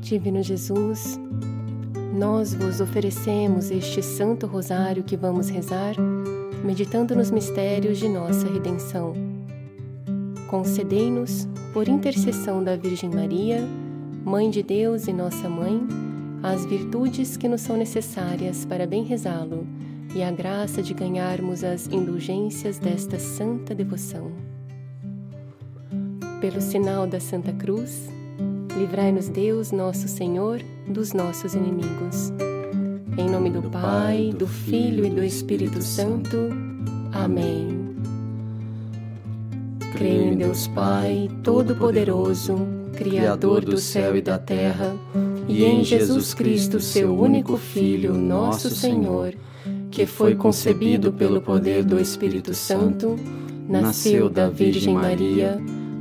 Divino Jesus, nós vos oferecemos este Santo Rosário que vamos rezar, meditando nos mistérios de nossa redenção. Concedei-nos, por intercessão da Virgem Maria, Mãe de Deus e nossa Mãe, as virtudes que nos são necessárias para bem rezá-lo e a graça de ganharmos as indulgências desta santa devoção. Pelo sinal da Santa Cruz, Livrai-nos, Deus, nosso Senhor, dos nossos inimigos. Em nome do Pai, do Filho e do Espírito Santo. Amém. Creio em Deus Pai, Todo-Poderoso, Criador do céu e da terra, e em Jesus Cristo, seu único Filho, nosso Senhor, que foi concebido pelo poder do Espírito Santo, nasceu da Virgem Maria,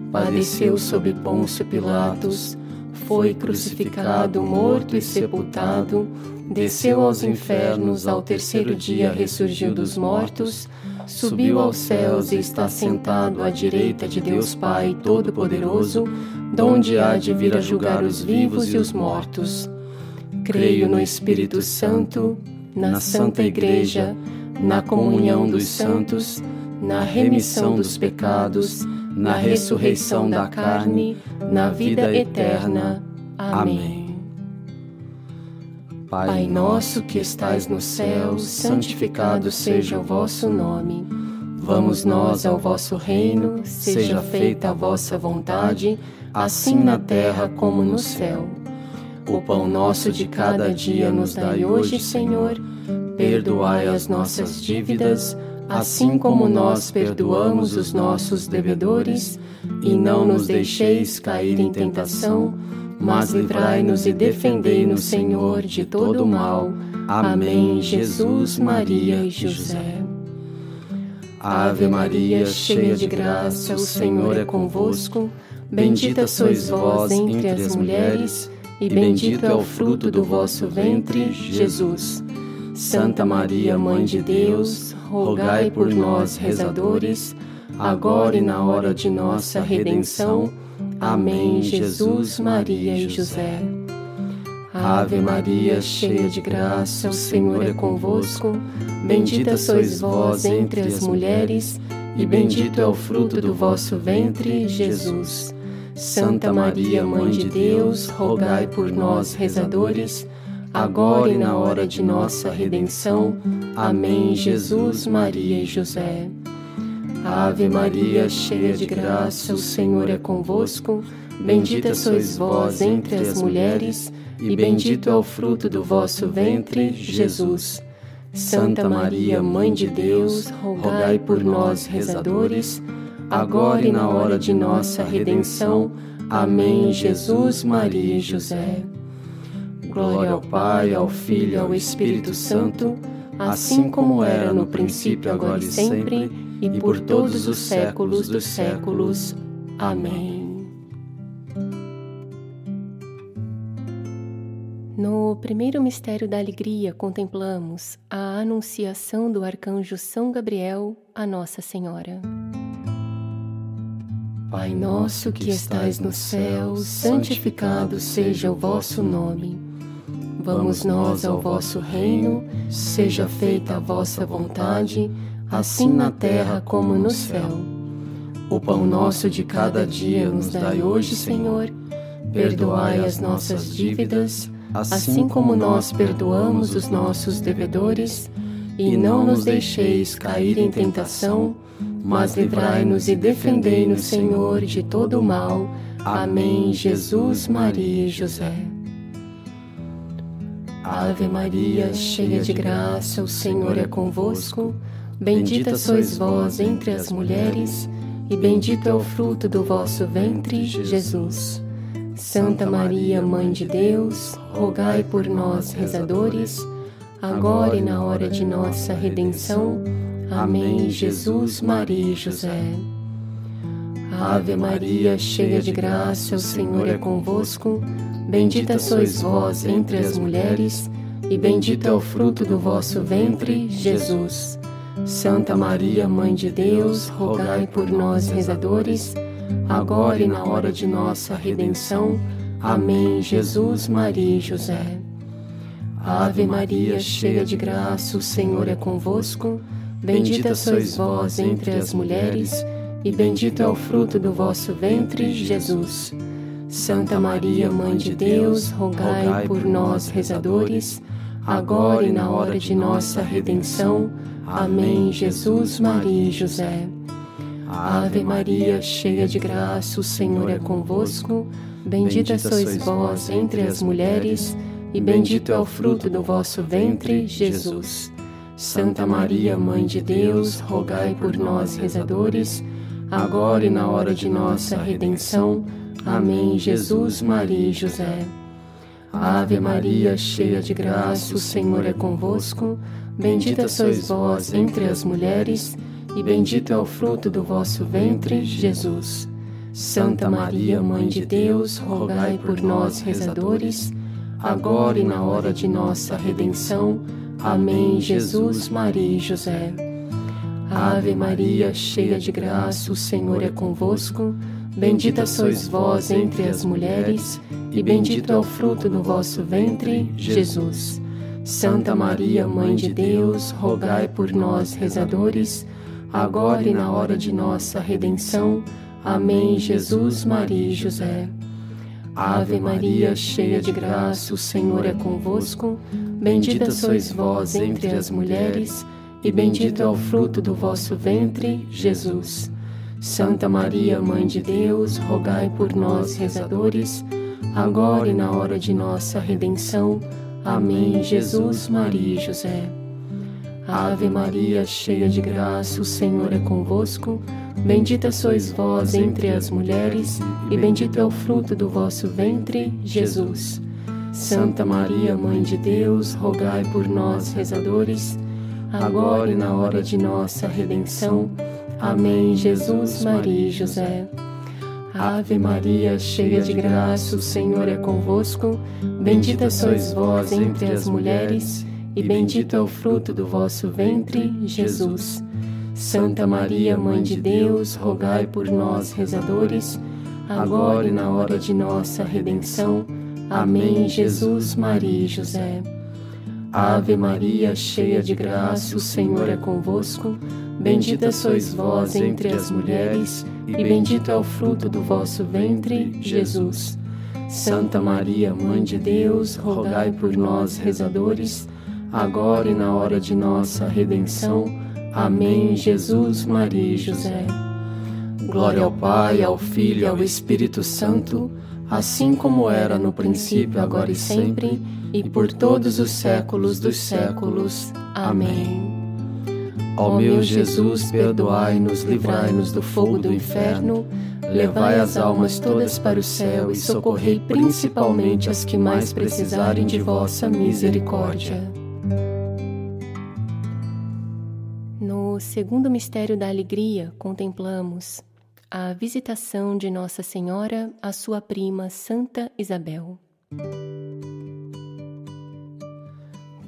padeceu sob Pôncio Pilatos foi crucificado, morto e sepultado, desceu aos infernos, ao terceiro dia ressurgiu dos mortos, subiu aos céus e está sentado à direita de Deus Pai Todo-Poderoso, donde há de vir a julgar os vivos e os mortos. Creio no Espírito Santo, na Santa Igreja, na comunhão dos santos, na remissão dos pecados, na ressurreição da carne, na vida eterna. Amém. Pai nosso que estais no céu, santificado seja o vosso nome. Vamos nós ao vosso reino, seja feita a vossa vontade, assim na terra como no céu. O pão nosso de cada dia nos dai hoje, Senhor. Perdoai as nossas dívidas, assim como nós perdoamos os nossos devedores, e não nos deixeis cair em tentação, mas livrai-nos e defendei-nos, Senhor, de todo mal. Amém. Jesus, Maria e José. Ave Maria, cheia de graça, o Senhor é convosco. Bendita sois vós entre as mulheres, e bendito é o fruto do vosso ventre, Jesus. Santa Maria, Mãe de Deus, rogai por nós, rezadores, agora e na hora de nossa redenção. Amém. Jesus, Maria e José. Ave Maria, cheia de graça, o Senhor é convosco. Bendita sois vós entre as mulheres, e bendito é o fruto do vosso ventre, Jesus. Santa Maria, Mãe de Deus, rogai por nós, rezadores, agora e na hora de nossa redenção. Amém. Jesus, Maria e José. Ave Maria, cheia de graça, o Senhor é convosco. Bendita sois vós entre as mulheres, e bendito é o fruto do vosso ventre, Jesus. Santa Maria, Mãe de Deus, rogai por nós, rezadores, agora e na hora de nossa redenção. Amém. Jesus, Maria e José. Glória ao Pai, ao Filho e ao Espírito Santo, assim como era no princípio, agora e sempre, e por todos os séculos dos séculos. Amém. No primeiro mistério da alegria, contemplamos a anunciação do arcanjo São Gabriel a Nossa Senhora. Pai nosso que estais no céu, santificado seja o vosso nome. Vamos nós ao vosso reino, seja feita a vossa vontade, assim na terra como no céu. O pão nosso de cada dia nos dai hoje, Senhor. Perdoai as nossas dívidas, assim como nós perdoamos os nossos devedores, e não nos deixeis cair em tentação, mas livrai-nos e defendei-nos, Senhor, de todo o mal. Amém. Jesus, Maria e José. Ave Maria, cheia de graça, o Senhor é convosco. Bendita sois vós entre as mulheres, e bendito é o fruto do vosso ventre, Jesus. Santa Maria, Mãe de Deus, rogai por nós, rezadores, agora e na hora de nossa redenção. Amém. Jesus, Maria e José. Ave Maria, cheia de graça, o Senhor é convosco. Bendita sois vós entre as mulheres, e bendito é o fruto do vosso ventre, Jesus. Santa Maria, Mãe de Deus, rogai por nós, rezadores, agora e na hora de nossa redenção. Amém. Jesus, Maria e José. Ave Maria, cheia de graça, o Senhor é convosco. Bendita sois vós entre as mulheres, e bendito é o fruto do vosso ventre, Jesus. Santa Maria, Mãe de Deus, rogai por nós, rezadores, agora e na hora de nossa redenção. Amém. Jesus, Maria e José. Ave Maria, cheia de graça, o Senhor é convosco. Bendita sois vós entre as mulheres, e bendito é o fruto do vosso ventre, Jesus. Santa Maria, Mãe de Deus, rogai por nós, rezadores, agora e na hora de nossa redenção. Amém. Jesus, Maria e José. Ave Maria, cheia de graça, o Senhor é convosco. Bendita sois vós entre as mulheres, e bendito é o fruto do vosso ventre, Jesus. Santa Maria, Mãe de Deus, rogai por nós, rezadores, agora e na hora de nossa redenção. Amém. Jesus, Maria e José. Ave Maria, cheia de graça, o Senhor é convosco. Bendita sois vós entre as mulheres, e bendito é o fruto do vosso ventre, Jesus. Santa Maria, Mãe de Deus, rogai por nós, rezadores, agora e na hora de nossa redenção. Amém. Jesus, Maria e José. Ave Maria, cheia de graça, o Senhor é convosco. Bendita sois vós entre as mulheres, e bendito é o fruto do vosso ventre, Jesus. Santa Maria, Mãe de Deus, rogai por nós, rezadores, agora e na hora de nossa redenção. Amém. Jesus, Maria e José. Ave Maria, cheia de graça, o Senhor é convosco. Bendita sois vós entre as mulheres, e bendito é o fruto do vosso ventre, Jesus. Santa Maria, Mãe de Deus, rogai por nós, rezadores, agora e na hora de nossa redenção. Amém. Jesus, Maria e José. Ave Maria, cheia de graça, o Senhor é convosco. Bendita sois vós entre as mulheres, e bendito é o fruto do vosso ventre, Jesus. Santa Maria, Mãe de Deus, rogai por nós, rezadores, agora e na hora de nossa redenção. Amém. Jesus, Maria e José. Ave Maria, cheia de graça, o Senhor é convosco. Bendita sois vós entre as mulheres, e bendito é o fruto do vosso ventre, Jesus. Santa Maria, Mãe de Deus, rogai por nós, rezadores, agora e na hora de nossa redenção. Amém. Jesus, Maria e José. Glória ao Pai, ao Filho e ao Espírito Santo, assim como era no princípio, agora e sempre, e por todos os séculos dos séculos. Amém. Ó meu Jesus, perdoai-nos, livrai-nos do fogo do inferno, levai as almas todas para o céu e socorrei principalmente as que mais precisarem de vossa misericórdia. No segundo mistério da alegria, contemplamos a visitação de Nossa Senhora à sua prima Santa Isabel.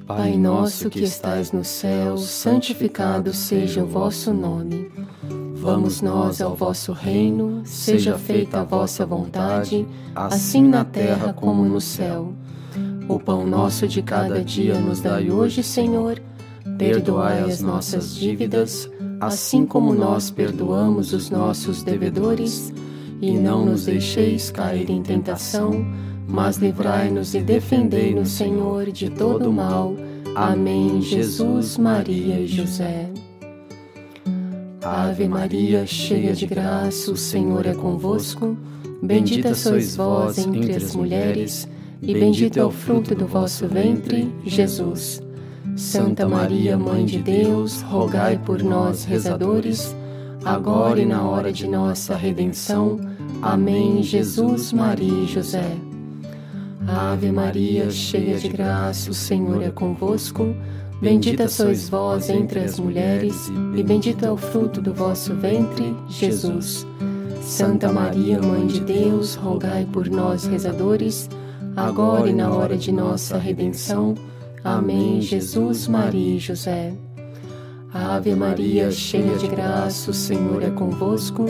Pai nosso que estais no céu, santificado seja o vosso nome. Vamos nós ao vosso reino, seja feita a vossa vontade, assim na terra como no céu. O pão nosso de cada dia nos dai hoje, Senhor. Perdoai as nossas dívidas, assim como nós perdoamos os nossos devedores, e não nos deixeis cair em tentação mas livrai-nos e defendei-nos, Senhor, de todo mal. Amém. Jesus, Maria e José. Ave Maria, cheia de graça, o Senhor é convosco. Bendita sois vós entre as mulheres, e bendito é o fruto do vosso ventre, Jesus. Santa Maria, Mãe de Deus, rogai por nós, rezadores, agora e na hora de nossa redenção. Amém. Jesus, Maria e José. Ave Maria, cheia de graça, o Senhor é convosco. Bendita sois vós entre as mulheres, e bendito é o fruto do vosso ventre, Jesus. Santa Maria, Mãe de Deus, rogai por nós, rezadores, agora e na hora de nossa redenção. Amém. Jesus, Maria e José. Ave Maria, cheia de graça, o Senhor é convosco.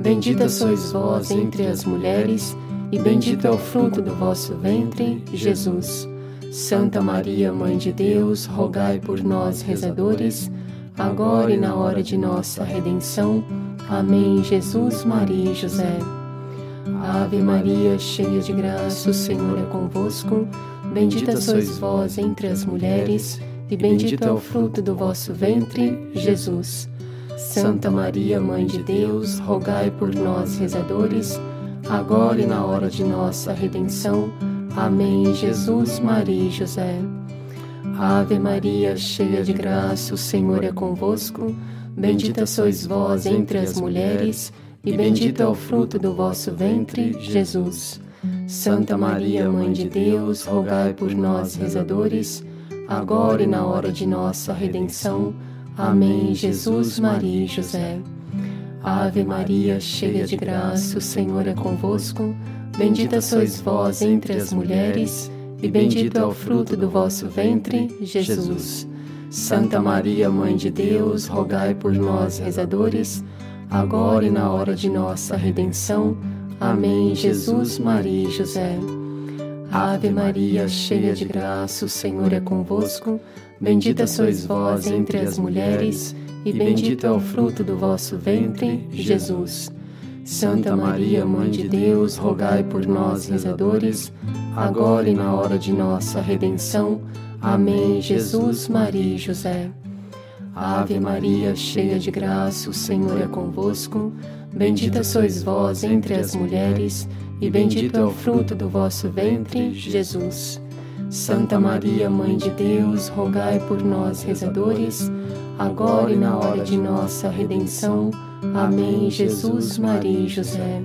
Bendita sois vós entre as mulheres, e bendito é o fruto do vosso ventre, Jesus. Santa Maria, Mãe de Deus, rogai por nós, rezadores, agora e na hora de nossa redenção. Amém. Jesus, Maria e José. Ave Maria, cheia de graça, o Senhor é convosco. Bendita sois vós entre as mulheres, e bendito é o fruto do vosso ventre, Jesus. Santa Maria, Mãe de Deus, rogai por nós, rezadores, agora e na hora de nossa redenção. Amém. Jesus, Maria e José. Ave Maria, cheia de graça, o Senhor é convosco. Bendita sois vós entre as mulheres, e bendito é o fruto do vosso ventre, Jesus. Santa Maria, Mãe de Deus, rogai por nós, rezadores, agora e na hora de nossa redenção. Amém. Jesus, Maria e José. Ave Maria, cheia de graça, o Senhor é convosco. Bendita sois vós entre as mulheres, e bendito é o fruto do vosso ventre, Jesus. Santa Maria, Mãe de Deus, rogai por nós, rezadores, agora e na hora de nossa redenção. Amém. Jesus, Maria e José. Ave Maria, cheia de graça, o Senhor é convosco. Bendita sois vós entre as mulheres, e bendito é o fruto do vosso ventre, Jesus. Santa Maria, Mãe de Deus, rogai por nós, rezadores, agora e na hora de nossa redenção. Amém. Jesus, Maria e José. Ave Maria, cheia de graça, o Senhor é convosco. Bendita sois vós entre as mulheres, e bendito é o fruto do vosso ventre, Jesus. Santa Maria, Mãe de Deus, rogai por nós, rezadores, agora e na hora de nossa redenção. Amém. Jesus, Maria e José.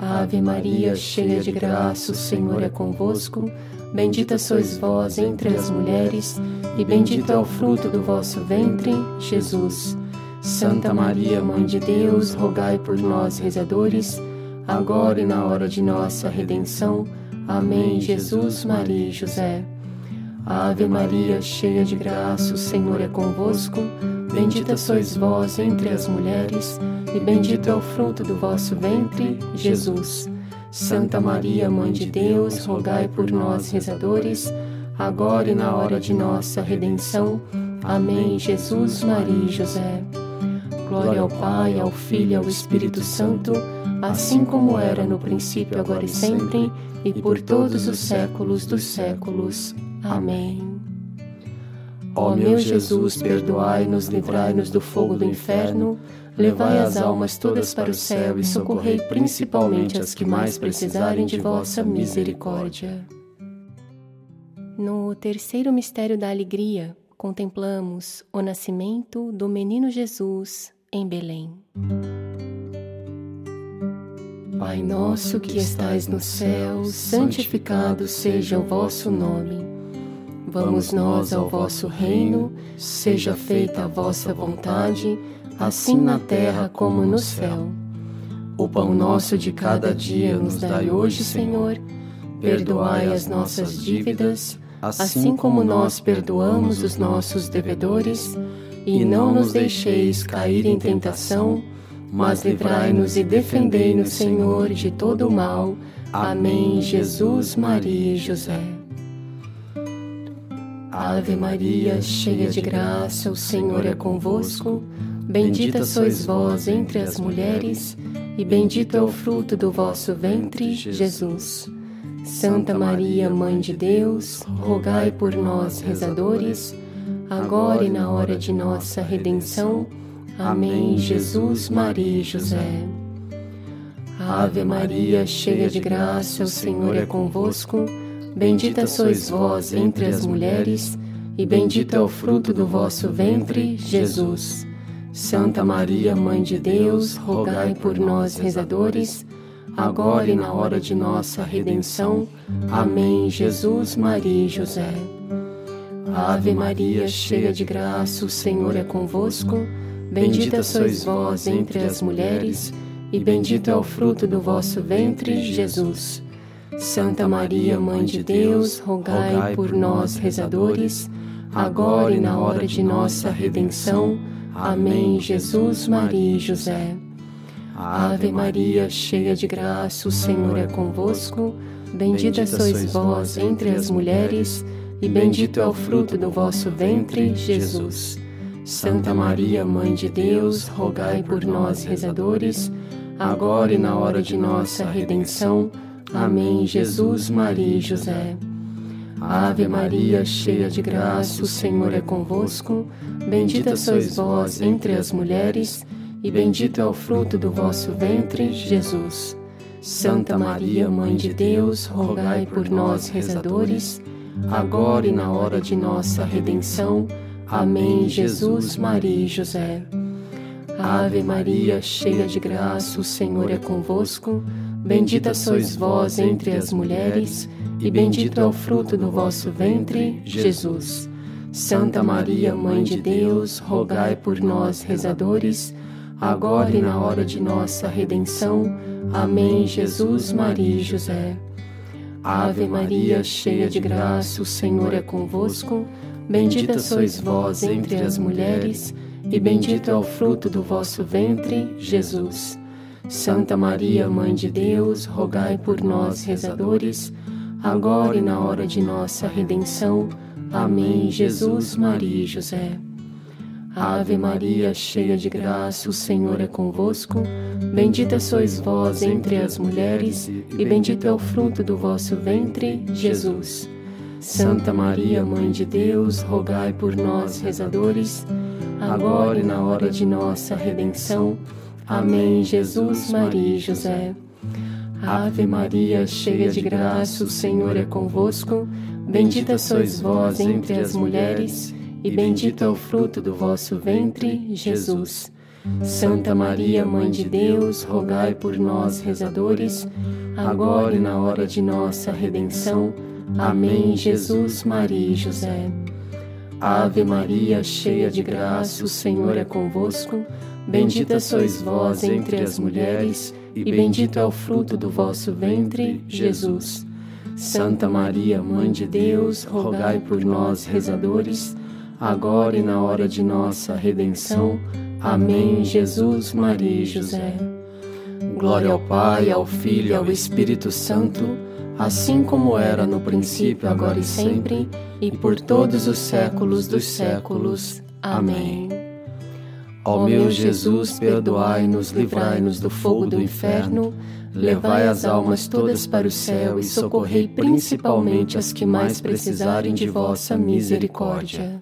Ave Maria, cheia de graça, o Senhor é convosco. Bendita sois vós entre as mulheres, e bendito é o fruto do vosso ventre, Jesus. Santa Maria, Mãe de Deus, rogai por nós, rezadores, agora e na hora de nossa redenção. Amém. Jesus, Maria e José. Ave Maria, cheia de graça, o Senhor é convosco. Bendita sois vós entre as mulheres, e bendito é o fruto do vosso ventre, Jesus. Santa Maria, Mãe de Deus, rogai por nós, rezadores, agora e na hora de nossa redenção. Amém. Jesus, Maria e José. Glória ao Pai, ao Filho e ao Espírito Santo assim como era no princípio, agora e sempre, e por todos os séculos dos séculos. Amém. Ó meu Jesus, perdoai-nos, livrai-nos do fogo do inferno, levai as almas todas para o céu e socorrei principalmente as que mais precisarem de vossa misericórdia. No terceiro mistério da alegria, contemplamos o nascimento do menino Jesus em Belém. Pai nosso que estais no céu, santificado seja o vosso nome. Vamos nós ao vosso reino, seja feita a vossa vontade, assim na terra como no céu. O pão nosso de cada dia nos dai hoje, Senhor. Perdoai as nossas dívidas, assim como nós perdoamos os nossos devedores, e não nos deixeis cair em tentação mas livrai-nos e defendei-nos, Senhor, de todo o mal. Amém. Jesus, Maria e José. Ave Maria, cheia de graça, o Senhor é convosco. Bendita sois vós entre as mulheres, e bendito é o fruto do vosso ventre, Jesus. Santa Maria, Mãe de Deus, rogai por nós, rezadores, agora e na hora de nossa redenção. Amém. Jesus, Maria e José. Ave Maria, cheia de graça, o Senhor é convosco. Bendita sois vós entre as mulheres, e bendito é o fruto do vosso ventre, Jesus. Santa Maria, Mãe de Deus, rogai por nós, rezadores, agora e na hora de nossa redenção. Amém. Jesus, Maria e José. Ave Maria, cheia de graça, o Senhor é convosco. Bendita sois vós entre as mulheres, e bendito é o fruto do vosso ventre, Jesus. Santa Maria, Mãe de Deus, rogai por nós, rezadores, agora e na hora de nossa redenção. Amém. Jesus, Maria e José. Ave Maria, cheia de graça, o Senhor é convosco. Bendita sois vós entre as mulheres, e bendito é o fruto do vosso ventre, Jesus. Santa Maria, Mãe de Deus, rogai por nós, rezadores, agora e na hora de nossa redenção. Amém. Jesus, Maria e José. Ave Maria, cheia de graça, o Senhor é convosco. Bendita sois vós entre as mulheres, e bendito é o fruto do vosso ventre, Jesus. Santa Maria, Mãe de Deus, rogai por nós, rezadores, agora e na hora de nossa redenção. Amém. Jesus, Maria e José. Ave Maria, cheia de graça, o Senhor é convosco. Bendita sois vós entre as mulheres, e bendito é o fruto do vosso ventre, Jesus. Santa Maria, Mãe de Deus, rogai por nós, rezadores, agora e na hora de nossa redenção. Amém. Jesus, Maria e José. Ave Maria, cheia de graça, o Senhor é convosco. Bendita sois vós entre as mulheres, e bendito é o fruto do vosso ventre, Jesus. Santa Maria, Mãe de Deus, rogai por nós, rezadores, agora e na hora de nossa redenção. Amém. Jesus, Maria e José. Ave Maria, cheia de graça, o Senhor é convosco. Bendita sois vós entre as mulheres, e bendito é o fruto do vosso ventre, Jesus. Santa Maria, Mãe de Deus, rogai por nós, rezadores, agora e na hora de nossa redenção. Amém. Jesus, Maria e José. Ave Maria, cheia de graça, o Senhor é convosco. Bendita sois vós entre as mulheres, e bendito é o fruto do vosso ventre, Jesus. Santa Maria, Mãe de Deus, rogai por nós, rezadores, agora e na hora de nossa redenção. Amém. Jesus, Maria e José. Ave Maria, cheia de graça, o Senhor é convosco. Bendita sois vós entre as mulheres, e bendito é o fruto do vosso ventre, Jesus. Santa Maria, Mãe de Deus, rogai por nós, rezadores, agora e na hora de nossa redenção. Amém. Jesus, Maria e José. Glória ao Pai, ao Filho e ao Espírito Santo, assim como era no princípio, agora e sempre, e por todos os séculos dos séculos. Amém. Ó meu Jesus, perdoai-nos, livrai-nos do fogo do inferno, levai as almas todas para o céu e socorrei principalmente as que mais precisarem de vossa misericórdia.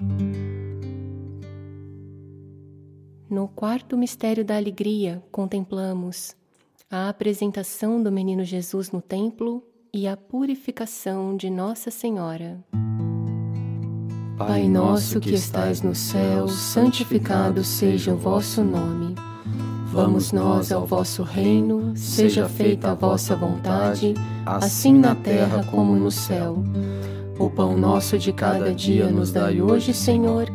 No quarto mistério da alegria, contemplamos a apresentação do menino Jesus no templo e a purificação de Nossa Senhora. Pai nosso que estais no céu, santificado seja o vosso nome. Vamos nós ao vosso reino, seja feita a vossa vontade, assim na terra como no céu. O pão nosso de cada dia nos dai hoje, Senhor.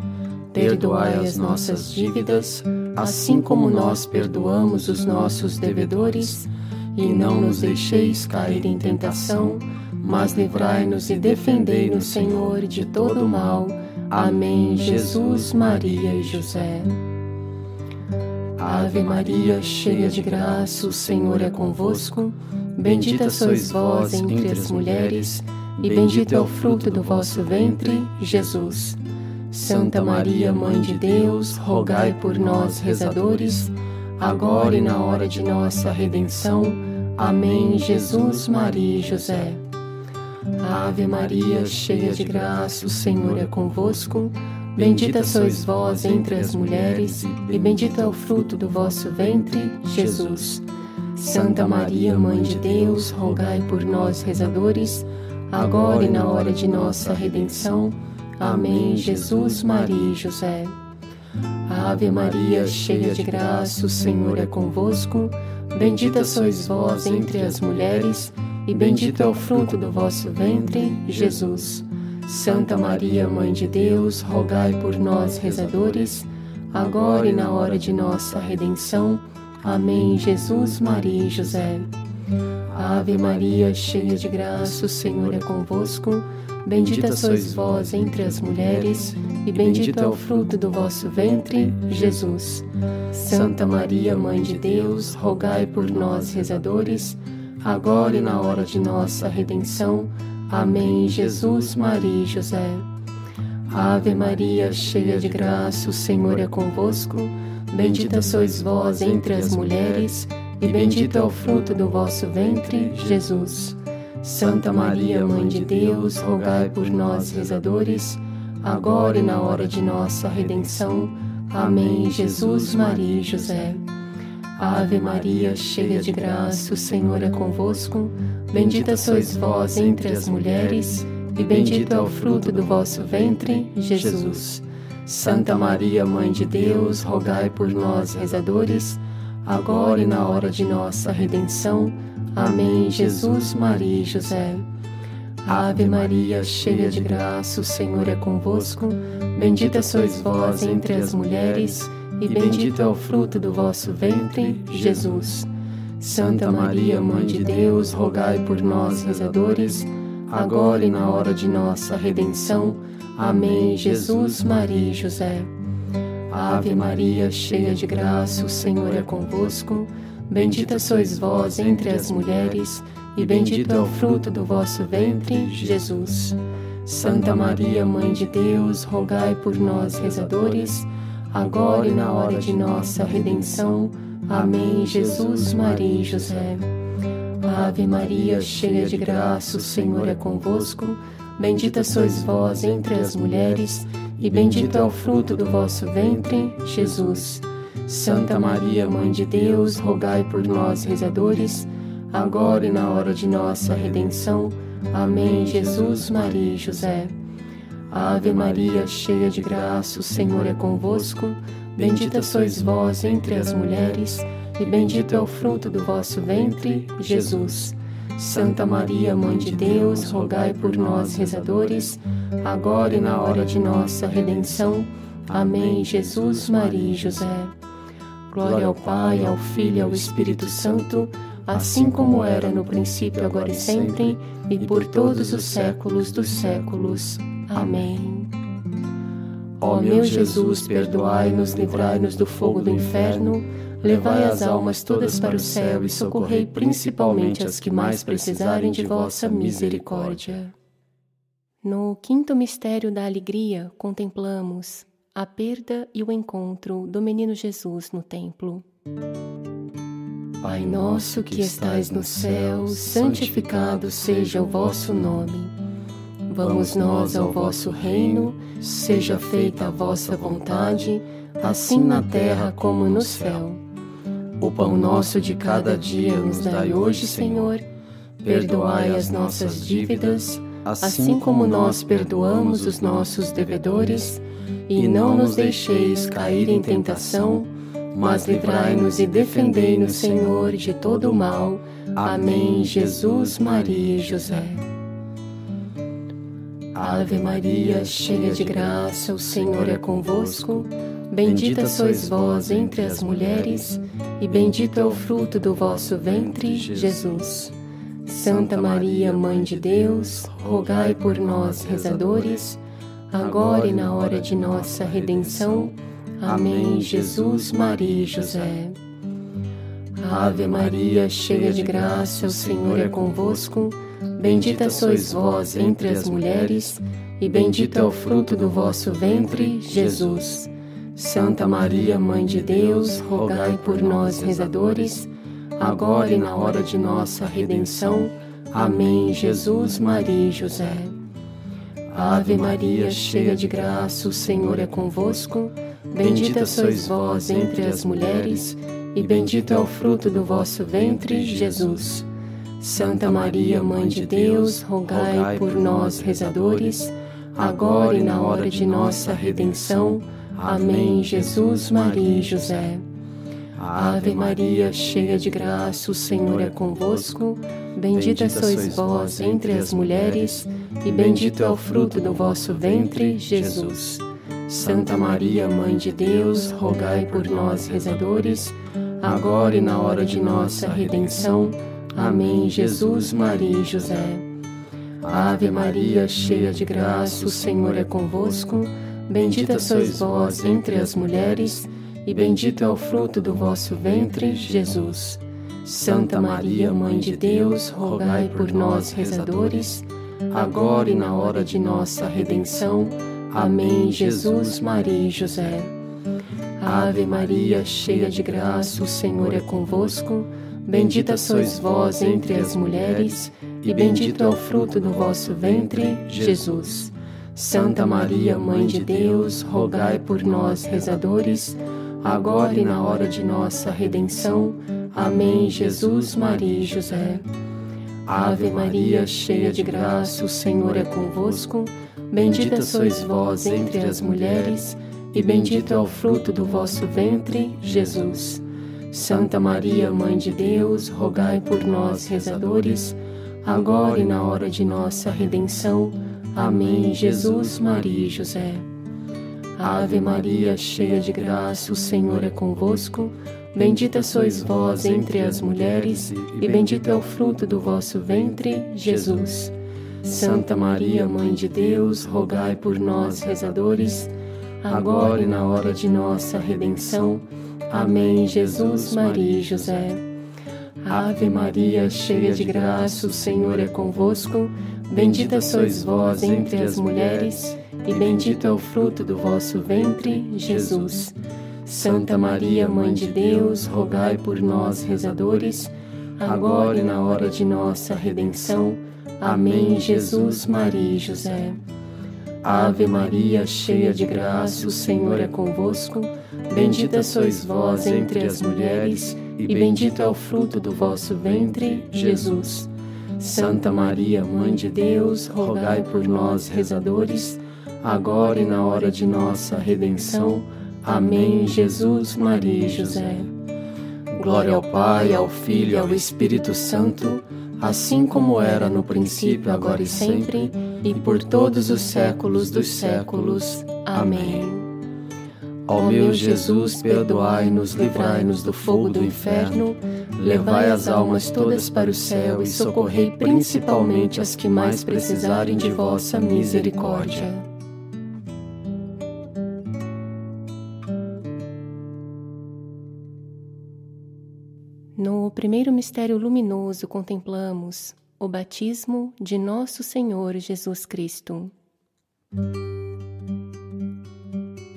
Perdoai as nossas dívidas, assim como nós perdoamos os nossos devedores, e não nos deixeis cair em tentação mas livrai-nos e defendei-nos, Senhor, de todo mal. Amém. Jesus, Maria e José. Ave Maria, cheia de graça, o Senhor é convosco. Bendita sois vós entre as mulheres, e bendito é o fruto do vosso ventre, Jesus. Santa Maria, Mãe de Deus, rogai por nós, rezadores, agora e na hora de nossa redenção. Amém. Jesus, Maria e José. Ave Maria, cheia de graça, o Senhor é convosco. Bendita sois vós entre as mulheres, e bendito é o fruto do vosso ventre, Jesus. Santa Maria, Mãe de Deus, rogai por nós, rezadores, agora e na hora de nossa redenção. Amém. Jesus, Maria e José. Ave Maria, cheia de graça, o Senhor é convosco. Bendita sois vós entre as mulheres, e bendito é o fruto do vosso ventre, Jesus. Santa Maria, Mãe de Deus, rogai por nós, rezadores, agora e na hora de nossa redenção. Amém. Jesus, Maria e José. Ave Maria, cheia de graça, o Senhor é convosco. Bendita sois vós entre as mulheres, e bendito é o fruto do vosso ventre, Jesus. Santa Maria, Mãe de Deus, rogai por nós, rezadores, agora e na hora de nossa redenção. Amém. Jesus, Maria e José. Ave Maria, cheia de graça, o Senhor é convosco. Bendita sois vós entre as mulheres, e bendito é o fruto do vosso ventre, Jesus. Santa Maria, Mãe de Deus, rogai por nós, rezadores, agora e na hora de nossa redenção. Amém. Jesus, Maria e José. Ave Maria, cheia de graça, o Senhor é convosco. Bendita sois vós entre as mulheres, e bendito é o fruto do vosso ventre, Jesus. Santa Maria, Mãe de Deus, rogai por nós, rezadores, agora e na hora de nossa redenção. Amém. Jesus, Maria e José. Ave Maria, cheia de graça, o Senhor é convosco. Bendita sois vós entre as mulheres, e bendito é o fruto do vosso ventre, Jesus. Santa Maria, Mãe de Deus, rogai por nós, rezadores, agora e na hora de nossa redenção. Amém. Jesus, Maria e José. Ave Maria, cheia de graça, o Senhor é convosco. Bendita sois vós entre as mulheres, e bendito é o fruto do vosso ventre, Jesus. Santa Maria, Mãe de Deus, rogai por nós, rezadores, agora e na hora de nossa redenção. Amém. Jesus, Maria e José. Ave Maria, cheia de graça, o Senhor é convosco. Bendita sois vós entre as mulheres, e bendito é o fruto do vosso ventre, Jesus. Santa Maria, Mãe de Deus, rogai por nós, rezadores, agora e na hora de nossa redenção. Amém. Jesus, Maria e José. Ave Maria, cheia de graça, o Senhor é convosco. Bendita sois vós entre as mulheres, e bendito é o fruto do vosso ventre, Jesus. Santa Maria, Mãe de Deus, rogai por nós, rezadores, agora e na hora de nossa redenção. Amém. Jesus, Maria e José. Glória ao Pai, ao Filho e ao Espírito Santo, assim como era no princípio, agora e sempre, e por todos os séculos dos séculos. Amém. Ó meu Jesus, perdoai-nos, livrai-nos do fogo do inferno, levai as almas todas para o céu e socorrei principalmente as que mais precisarem de vossa misericórdia. No quinto mistério da alegria, contemplamos a perda e o encontro do menino Jesus no templo. Pai nosso que estais no céu, santificado seja o vosso nome. Vamos nós ao vosso reino, seja feita a vossa vontade, assim na terra como no céu. O pão nosso de cada dia nos dai hoje, Senhor. Perdoai as nossas dívidas, assim como nós perdoamos os nossos devedores e não nos deixeis cair em tentação, mas livrai-nos e defendei-nos, Senhor, de todo o mal. Amém. Jesus, Maria e José. Ave Maria, cheia de graça, o Senhor é convosco. Bendita sois vós entre as mulheres, e bendito é o fruto do vosso ventre, Jesus. Santa Maria, Mãe de Deus, rogai por nós, rezadores, agora e na hora de nossa redenção. Amém. Jesus, Maria e José. Ave Maria, cheia de graça, o Senhor é convosco. Bendita sois vós entre as mulheres, e bendito é o fruto do vosso ventre, Jesus. Santa Maria, Mãe de Deus, rogai por nós, rezadores, agora e na hora de nossa redenção. Amém. Jesus, Maria e José. Ave Maria, cheia de graça, o Senhor é convosco. Bendita sois vós entre as mulheres, e bendito é o fruto do vosso ventre, Jesus. Santa Maria, Mãe de Deus, rogai por nós, rezadores, agora e na hora de nossa redenção. Amém. Jesus, Maria e José. Ave Maria, cheia de graça, o Senhor é convosco. Bendita sois vós entre as mulheres, e bendito é o fruto do vosso ventre, Jesus. Santa Maria, Mãe de Deus, rogai por nós, rezadores, agora e na hora de nossa redenção. Amém. Jesus, Maria e José. Ave Maria, cheia de graça, o Senhor é convosco. Bendita sois vós entre as mulheres, e bendito é o fruto do vosso ventre, Jesus. Santa Maria, Mãe de Deus, rogai por nós, rezadores, agora e na hora de nossa redenção. Amém. Jesus, Maria e José. Ave Maria, cheia de graça, o Senhor é convosco. Bendita sois vós entre as mulheres, e bendito é o fruto do vosso ventre, Jesus. Santa Maria, Mãe de Deus, rogai por nós, rezadores, agora e na hora de nossa redenção. Amém. Jesus, Maria e José. Ave Maria, cheia de graça, o Senhor é convosco. Bendita sois vós entre as mulheres, e bendito é o fruto do vosso ventre, Jesus. Santa Maria, Mãe de Deus, rogai por nós, rezadores, agora e na hora de nossa redenção. Amém. Jesus, Maria e José. Ave Maria, cheia de graça, o Senhor é convosco. Bendita sois vós entre as mulheres, e bendito é o fruto do vosso ventre, Jesus. Santa Maria, Mãe de Deus, rogai por nós, rezadores, agora e na hora de nossa redenção. Amém. Jesus, Maria e José. Ave Maria, cheia de graça, o Senhor é convosco. Bendita sois vós entre as mulheres, e bendito é o fruto do vosso ventre, Jesus. Santa Maria, Mãe de Deus, rogai por nós, rezadores, agora e na hora de nossa redenção. Amém. Jesus, Maria e José. Ave Maria, cheia de graça, o Senhor é convosco. Bendita sois vós entre as mulheres, e bendito é o fruto do vosso ventre, Jesus. Santa Maria, Mãe de Deus, rogai por nós, rezadores, agora e na hora de nossa redenção. Amém. Jesus, Maria e José. Glória ao Pai, ao Filho e ao Espírito Santo, assim como era no princípio, agora e sempre, e por todos os séculos dos séculos. Amém. Ó meu Jesus, perdoai-nos, livrai-nos do fogo do inferno, levai as almas todas para o céu e socorrei principalmente as que mais precisarem de vossa misericórdia. No primeiro mistério luminoso contemplamos o batismo de nosso Senhor Jesus Cristo.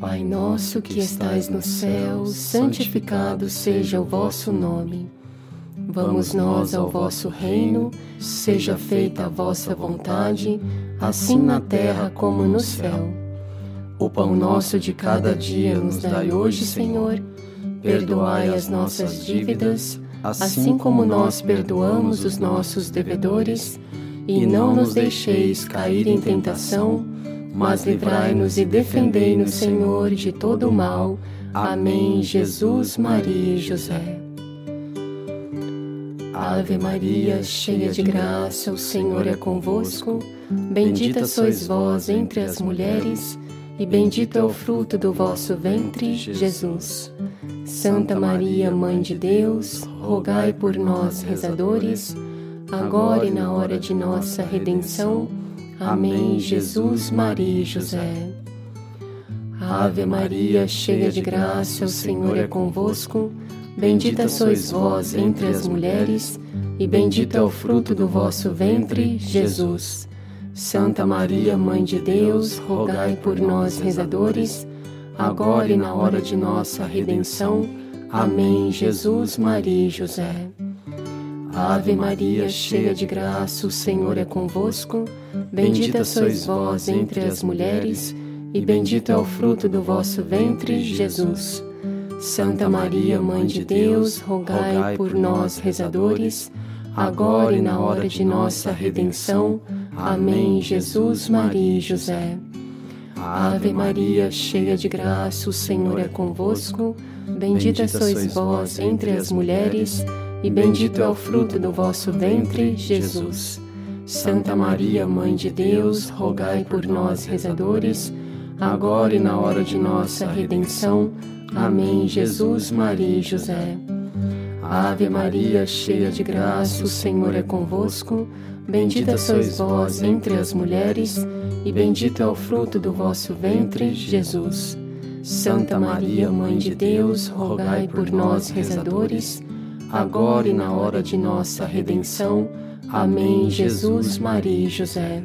Pai nosso que estais no céu, santificado seja o vosso nome. Vamos nós ao vosso reino, seja feita a vossa vontade, assim na terra como no céu. O pão nosso de cada dia nos dai hoje, Senhor. Perdoai as nossas dívidas, assim como nós perdoamos os nossos devedores, e não nos deixeis cair em tentação, mas livrai-nos e defendei-nos, Senhor, de todo o mal. Amém. Jesus, Maria e José. Ave Maria, cheia de graça, o Senhor é convosco. Bendita sois vós entre as mulheres, e bendito é o fruto do vosso ventre, Jesus. Santa Maria, Mãe de Deus, rogai por nós, rezadores, agora e na hora de nossa redenção. Amém. Jesus, Maria e José. Ave Maria, cheia de graça, o Senhor é convosco. Bendita sois vós entre as mulheres, e bendito é o fruto do vosso ventre, Jesus. Santa Maria, Mãe de Deus, rogai por nós, rezadores, agora e na hora de nossa redenção. Amém. Jesus, Maria e José. Ave Maria, cheia de graça, o Senhor é convosco. Bendita sois vós entre as mulheres, e bendito é o fruto do vosso ventre, Jesus. Santa Maria, Mãe de Deus, rogai por nós, rezadores, agora e na hora de nossa redenção. Amém. Jesus, Maria e José. Ave Maria, cheia de graça, o Senhor é convosco. Bendita sois vós entre as mulheres, e bendito é o fruto do vosso ventre, Jesus. Santa Maria, Mãe de Deus, rogai por nós, rezadores, agora e na hora de nossa redenção. Amém. Jesus, Maria e José. Ave Maria, cheia de graça, o Senhor é convosco. Bendita sois vós entre as mulheres, e bendito é o fruto do vosso ventre, Jesus. Santa Maria, Mãe de Deus, rogai por nós, rezadores, agora e na hora de nossa redenção. Amém. Jesus, Maria e José.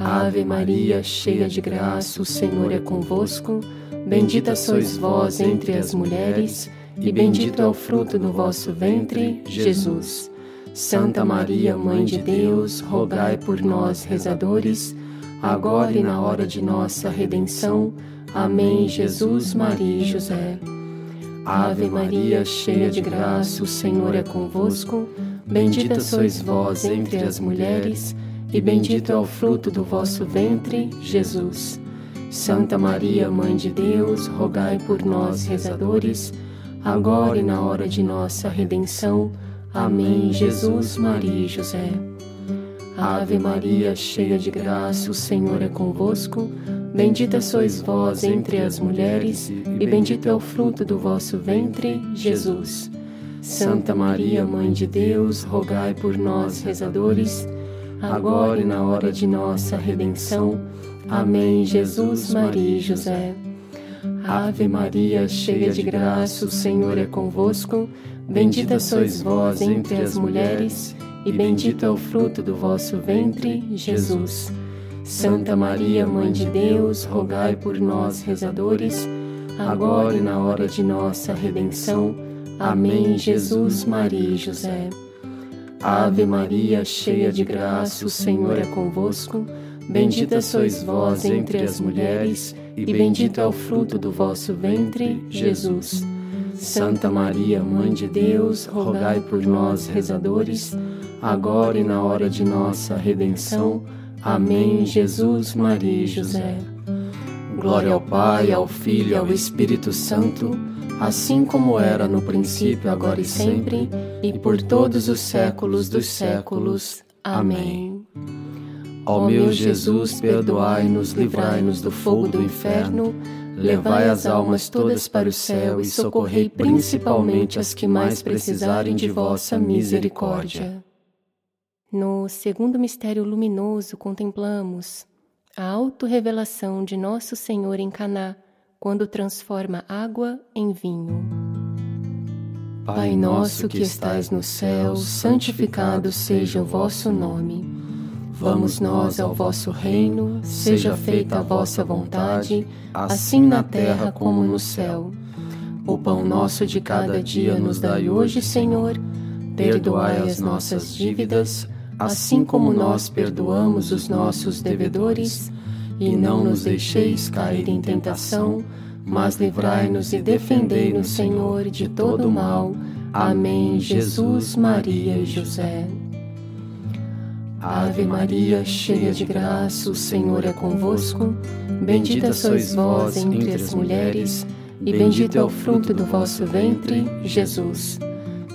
Ave Maria, cheia de graça, o Senhor é convosco. Bendita sois vós entre as mulheres, e bendito é o fruto do vosso ventre, Jesus. Santa Maria, Mãe de Deus, rogai por nós, rezadores, agora e na hora de nossa redenção. Amém. Jesus, Maria e José. Ave Maria, cheia de graça, o Senhor é convosco. Bendita sois vós entre as mulheres, e bendito é o fruto do vosso ventre, Jesus. Santa Maria, Mãe de Deus, rogai por nós, rezadores, agora e na hora de nossa redenção. Amém. Jesus, Maria e José. Ave Maria, cheia de graça, o Senhor é convosco. Bendita sois vós entre as mulheres, e bendito é o fruto do vosso ventre, Jesus. Santa Maria, Mãe de Deus, rogai por nós, rezadores, agora e na hora de nossa redenção. Amém. Jesus, Maria e José. Ave Maria, cheia de graça, o Senhor é convosco. Bendita sois vós entre as mulheres, e bendito é o fruto do vosso ventre, Jesus. Santa Maria, Mãe de Deus, rogai por nós, rezadores, agora e na hora de nossa redenção. Amém. Jesus, Maria e José. Ave Maria, cheia de graça, o Senhor é convosco. Bendita sois vós entre as mulheres, e bendito é o fruto do vosso ventre, Jesus. Santa Maria, Mãe de Deus, rogai por nós, rezadores, agora e na hora de nossa redenção. Amém. Jesus, Maria e José. Glória ao Pai, ao Filho e ao Espírito Santo, assim como era no princípio, agora e sempre, e por todos os séculos dos séculos. Amém. Ó meu Jesus, perdoai-nos, livrai-nos do fogo do inferno, levai as almas todas para o céu e socorrei principalmente as que mais precisarem de vossa misericórdia. No segundo mistério luminoso contemplamos a autorrevelação de nosso Senhor em Caná, quando transforma água em vinho. Pai nosso que estais no céu, santificado seja o vosso nome. Vamos nós ao vosso reino, seja feita a vossa vontade, assim na terra como no céu. O pão nosso de cada dia nos dai hoje, Senhor. Perdoai as nossas dívidas, assim como nós perdoamos os nossos devedores, e não nos deixeis cair em tentação, mas livrai-nos e defendei-nos, Senhor, de todo mal. Amém. Jesus, Maria e José. Ave Maria, cheia de graça, o Senhor é convosco. Bendita sois vós entre as mulheres, e bendito é o fruto do vosso ventre, Jesus.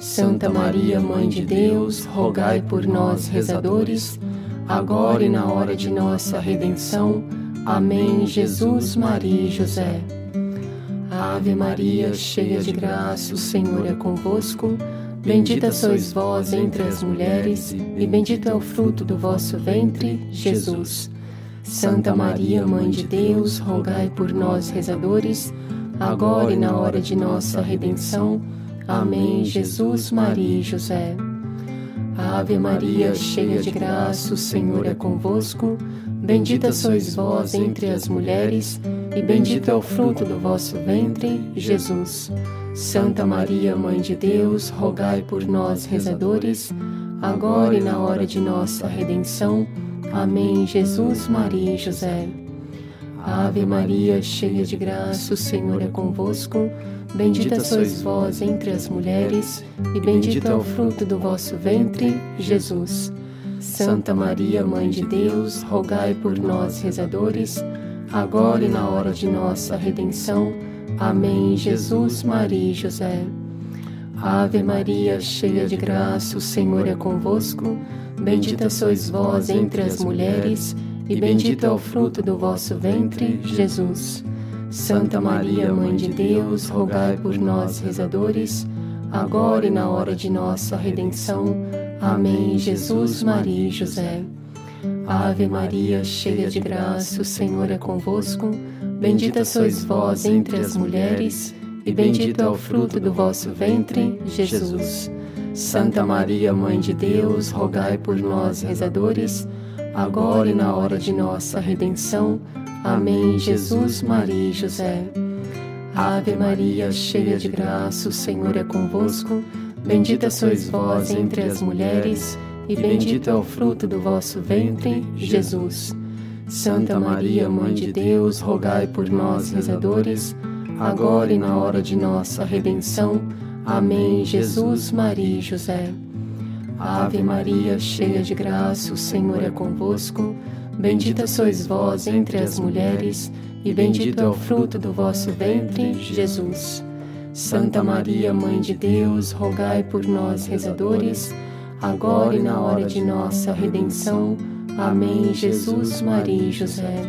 Santa Maria, Mãe de Deus, rogai por nós, rezadores, agora e na hora de nossa redenção. Amém. Jesus, Maria e José. Ave Maria, cheia de graça, o Senhor é convosco. Bendita sois vós entre as mulheres, e bendito é o fruto do vosso ventre, Jesus. Santa Maria, Mãe de Deus, rogai por nós, rezadores, agora e na hora de nossa redenção. Amém. Jesus, Maria e José. Ave Maria, cheia de graça, o Senhor é convosco. Bendita sois vós entre as mulheres, e bendito é o fruto do vosso ventre, Jesus. Santa Maria, Mãe de Deus, rogai por nós, rezadores, agora e na hora de nossa redenção. Amém. Jesus, Maria e José. Ave Maria, cheia de graça, o Senhor é convosco. Bendita sois vós entre as mulheres, e bendito é o fruto do vosso ventre, Jesus. Santa Maria, Mãe de Deus, rogai por nós, rezadores, agora e na hora de nossa redenção. Amém. Jesus, Maria e José. Ave Maria, cheia de graça, o Senhor é convosco. Bendita sois vós entre as mulheres, e bendito é o fruto do vosso ventre, Jesus. Santa Maria, Mãe de Deus, rogai por nós, rezadores, agora e na hora de nossa redenção. Amém. Jesus, Maria e José. Ave Maria, cheia de graça, o Senhor é convosco. Bendita sois vós entre as mulheres, e bendito é o fruto do vosso ventre, Jesus. Santa Maria, Mãe de Deus, rogai por nós, rezadores, agora e na hora de nossa redenção. Amém. Jesus, Maria e José. Ave Maria, cheia de graça, o Senhor é convosco. Bendita sois vós entre as mulheres, e bendito é o fruto do vosso ventre, Jesus. Santa Maria, Mãe de Deus, rogai por nós, rezadores, agora e na hora de nossa redenção. Amém. Jesus, Maria e José. Ave Maria, cheia de graça, o Senhor é convosco. Bendita sois vós entre as mulheres, e bendito é o fruto do vosso ventre, Jesus. Santa Maria, Mãe de Deus, rogai por nós, rezadores, agora e na hora de nossa redenção. Amém. Jesus, Maria e José.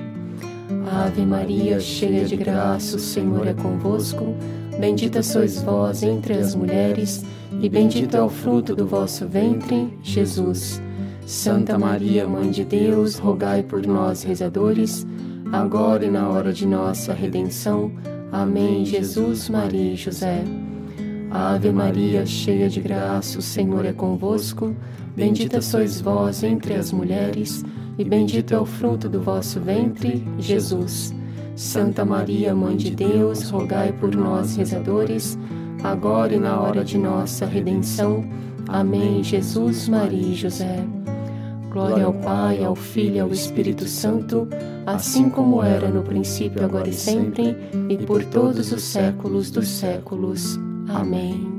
Ave Maria, cheia de graça, o Senhor é convosco. Bendita sois vós entre as mulheres, e bendito é o fruto do vosso ventre, Jesus. Santa Maria, Mãe de Deus, rogai por nós, rezadores, agora e na hora de nossa redenção. Amém. Jesus, Maria e José. Ave Maria, cheia de graça, o Senhor é convosco. Bendita sois vós entre as mulheres, e bendito é o fruto do vosso ventre, Jesus. Santa Maria, Mãe de Deus, rogai por nós, rezadores, agora e na hora de nossa redenção. Amém. Jesus, Maria e José. Glória ao Pai, ao Filho e ao Espírito Santo, assim como era no princípio, agora e sempre, e por todos os séculos dos séculos. Amém.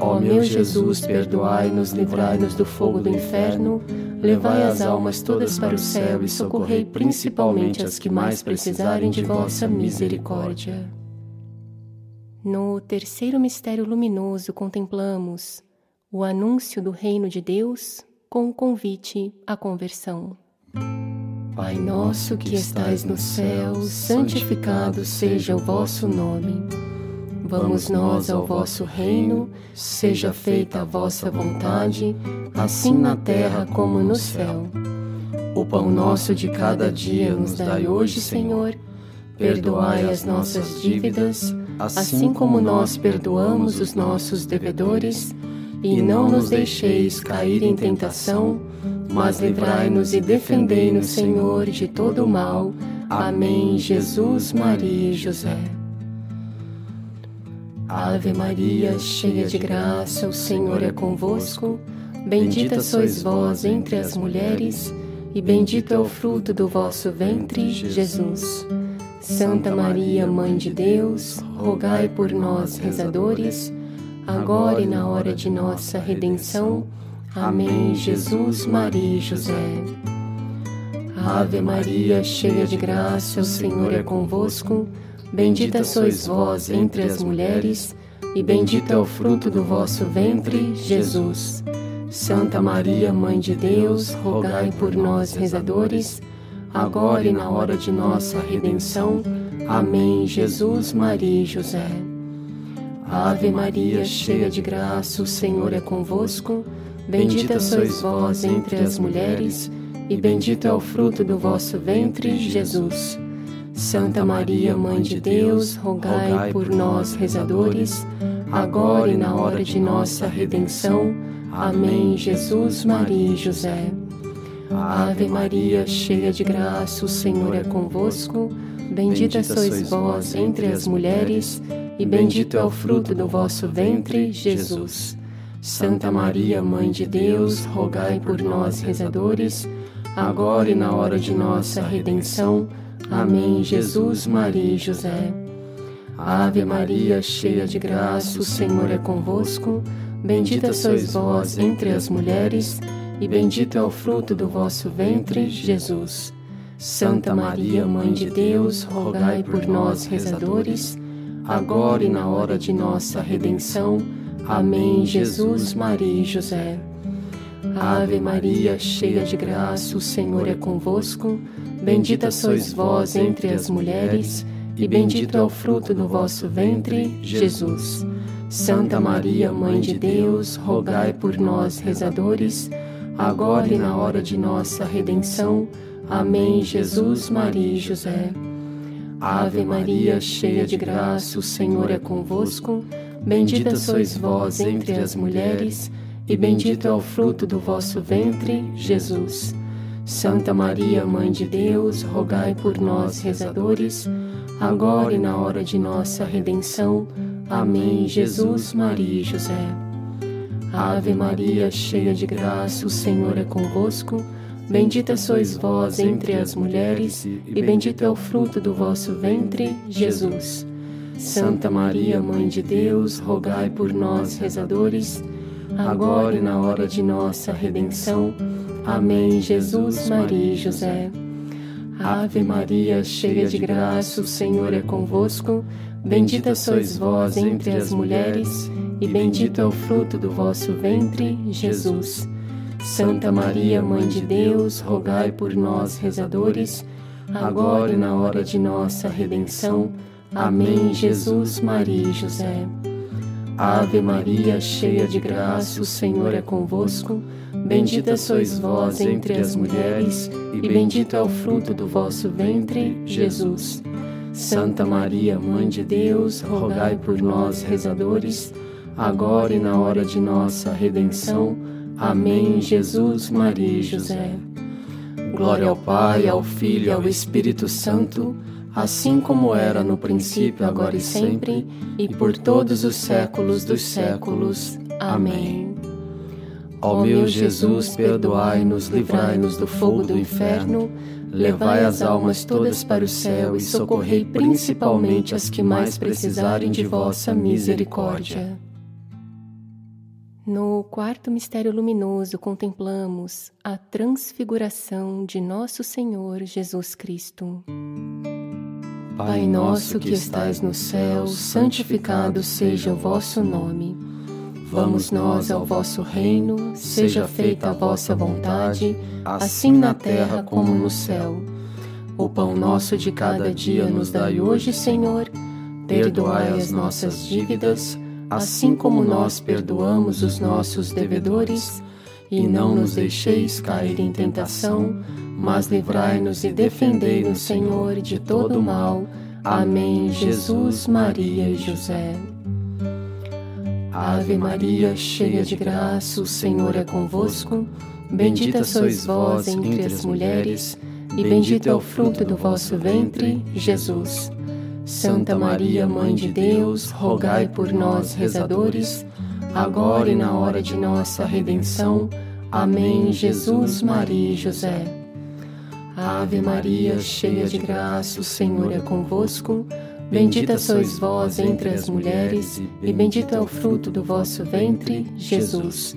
Ó meu Jesus, perdoai-nos, livrai-nos do fogo do inferno, levai as almas todas para o céu e socorrei principalmente as que mais precisarem de vossa misericórdia. No terceiro mistério luminoso contemplamos o anúncio do reino de Deus com o convite à conversão. Pai nosso que estais no céu, santificado seja o vosso nome. Vamos nós ao vosso reino, seja feita a vossa vontade, assim na terra como no céu. O pão nosso de cada dia nos dai hoje, Senhor. Perdoai as nossas dívidas, assim como nós perdoamos os nossos devedores e não nos deixeis cair em tentação, mas livrai-nos e defendei-nos, Senhor, de todo o mal. Amém. Jesus, Maria e José. Ave Maria, cheia de graça, o Senhor é convosco. Bendita sois vós entre as mulheres, e bendito é o fruto do vosso ventre, Jesus. Santa Maria, Mãe de Deus, rogai por nós, rezadores, agora e na hora de nossa redenção. Amém. Jesus, Maria e José. Ave Maria, cheia de graça, o Senhor é convosco. Bendita sois vós entre as mulheres, e bendito é o fruto do vosso ventre, Jesus. Santa Maria, Mãe de Deus, rogai por nós, rezadores, agora e na hora de nossa redenção. Amém. Jesus, Maria e José. Ave Maria, cheia de graça, o Senhor é convosco. Bendita sois vós entre as mulheres, e bendito é o fruto do vosso ventre, Jesus. Santa Maria, Mãe de Deus, rogai por nós, rezadores, agora e na hora de nossa redenção. Amém. Jesus, Maria e José. Ave Maria, cheia de graça, o Senhor é convosco. Bendita sois vós entre as mulheres, e bendito é o fruto do vosso ventre, Jesus. Santa Maria, Mãe de Deus, rogai por nós, rezadores, agora e na hora de nossa redenção. Amém. Jesus, Maria e José. Ave Maria, cheia de graça, o Senhor é convosco. Bendita sois vós entre as mulheres, e bendito é o fruto do vosso ventre, Jesus. Santa Maria, Mãe de Deus, rogai por nós, rezadores, agora e na hora de nossa redenção. Amém. Jesus, Maria e José. Ave Maria, cheia de graça, o Senhor é convosco. Bendita sois vós entre as mulheres, e bendito é o fruto do vosso ventre, Jesus. Santa Maria, Mãe de Deus, rogai por nós, rezadores, agora e na hora de nossa redenção. Amém. Jesus, Maria e José. Ave Maria, cheia de graça, o Senhor é convosco. Bendita sois vós entre as mulheres, e bendito é o fruto do vosso ventre, Jesus. Santa Maria, Mãe de Deus, rogai por nós, rezadores, agora e na hora de nossa redenção. Amém. Jesus, Maria e José. Ave Maria, cheia de graça, o Senhor é convosco. Bendita sois vós entre as mulheres, e bendito é o fruto do vosso ventre, Jesus. Santa Maria, Mãe de Deus, rogai por nós, rezadores, agora e na hora de nossa redenção. Amém. Jesus, Maria e José. Ave Maria, cheia de graça, o Senhor é convosco. Bendita sois vós entre as mulheres, e bendito é o fruto do vosso ventre, Jesus. Santa Maria, Mãe de Deus, rogai por nós, rezadores, agora e na hora de nossa redenção. Amém. Jesus, Maria e José. Ave Maria, cheia de graça, o Senhor é convosco. Bendita sois vós entre as mulheres, e bendito é o fruto do vosso ventre, Jesus. Santa Maria, Mãe de Deus, rogai por nós, rezadores, agora e na hora de nossa redenção. Amém. Jesus, Maria e José. Glória ao Pai, ao Filho e ao Espírito Santo, assim como era no princípio, agora e sempre, e por todos os séculos dos séculos. Amém. Ó meu Jesus, perdoai-nos, livrai-nos do fogo do inferno, levai as almas todas para o céu e socorrei principalmente as que mais precisarem de vossa misericórdia. No quarto mistério luminoso, contemplamos a transfiguração de nosso Senhor Jesus Cristo. Pai nosso que estais no céu, santificado seja o vosso nome. Vamos nós ao vosso reino, seja feita a vossa vontade, assim na terra como no céu. O pão nosso de cada dia nos dai hoje, Senhor. Perdoai as nossas dívidas, assim como nós perdoamos os nossos devedores, e não nos deixeis cair em tentação, mas livrai-nos e defendei-nos, Senhor, de todo mal. Amém. Jesus, Maria e José. Ave Maria, cheia de graça, o Senhor é convosco. Bendita sois vós entre as mulheres, e bendito é o fruto do vosso ventre, Jesus. Santa Maria, Mãe de Deus, rogai por nós, rezadores, agora e na hora de nossa redenção. Amém. Jesus, Maria e José. Ave Maria, cheia de graça, o Senhor é convosco. Bendita sois vós entre as mulheres, e bendito é o fruto do vosso ventre, Jesus.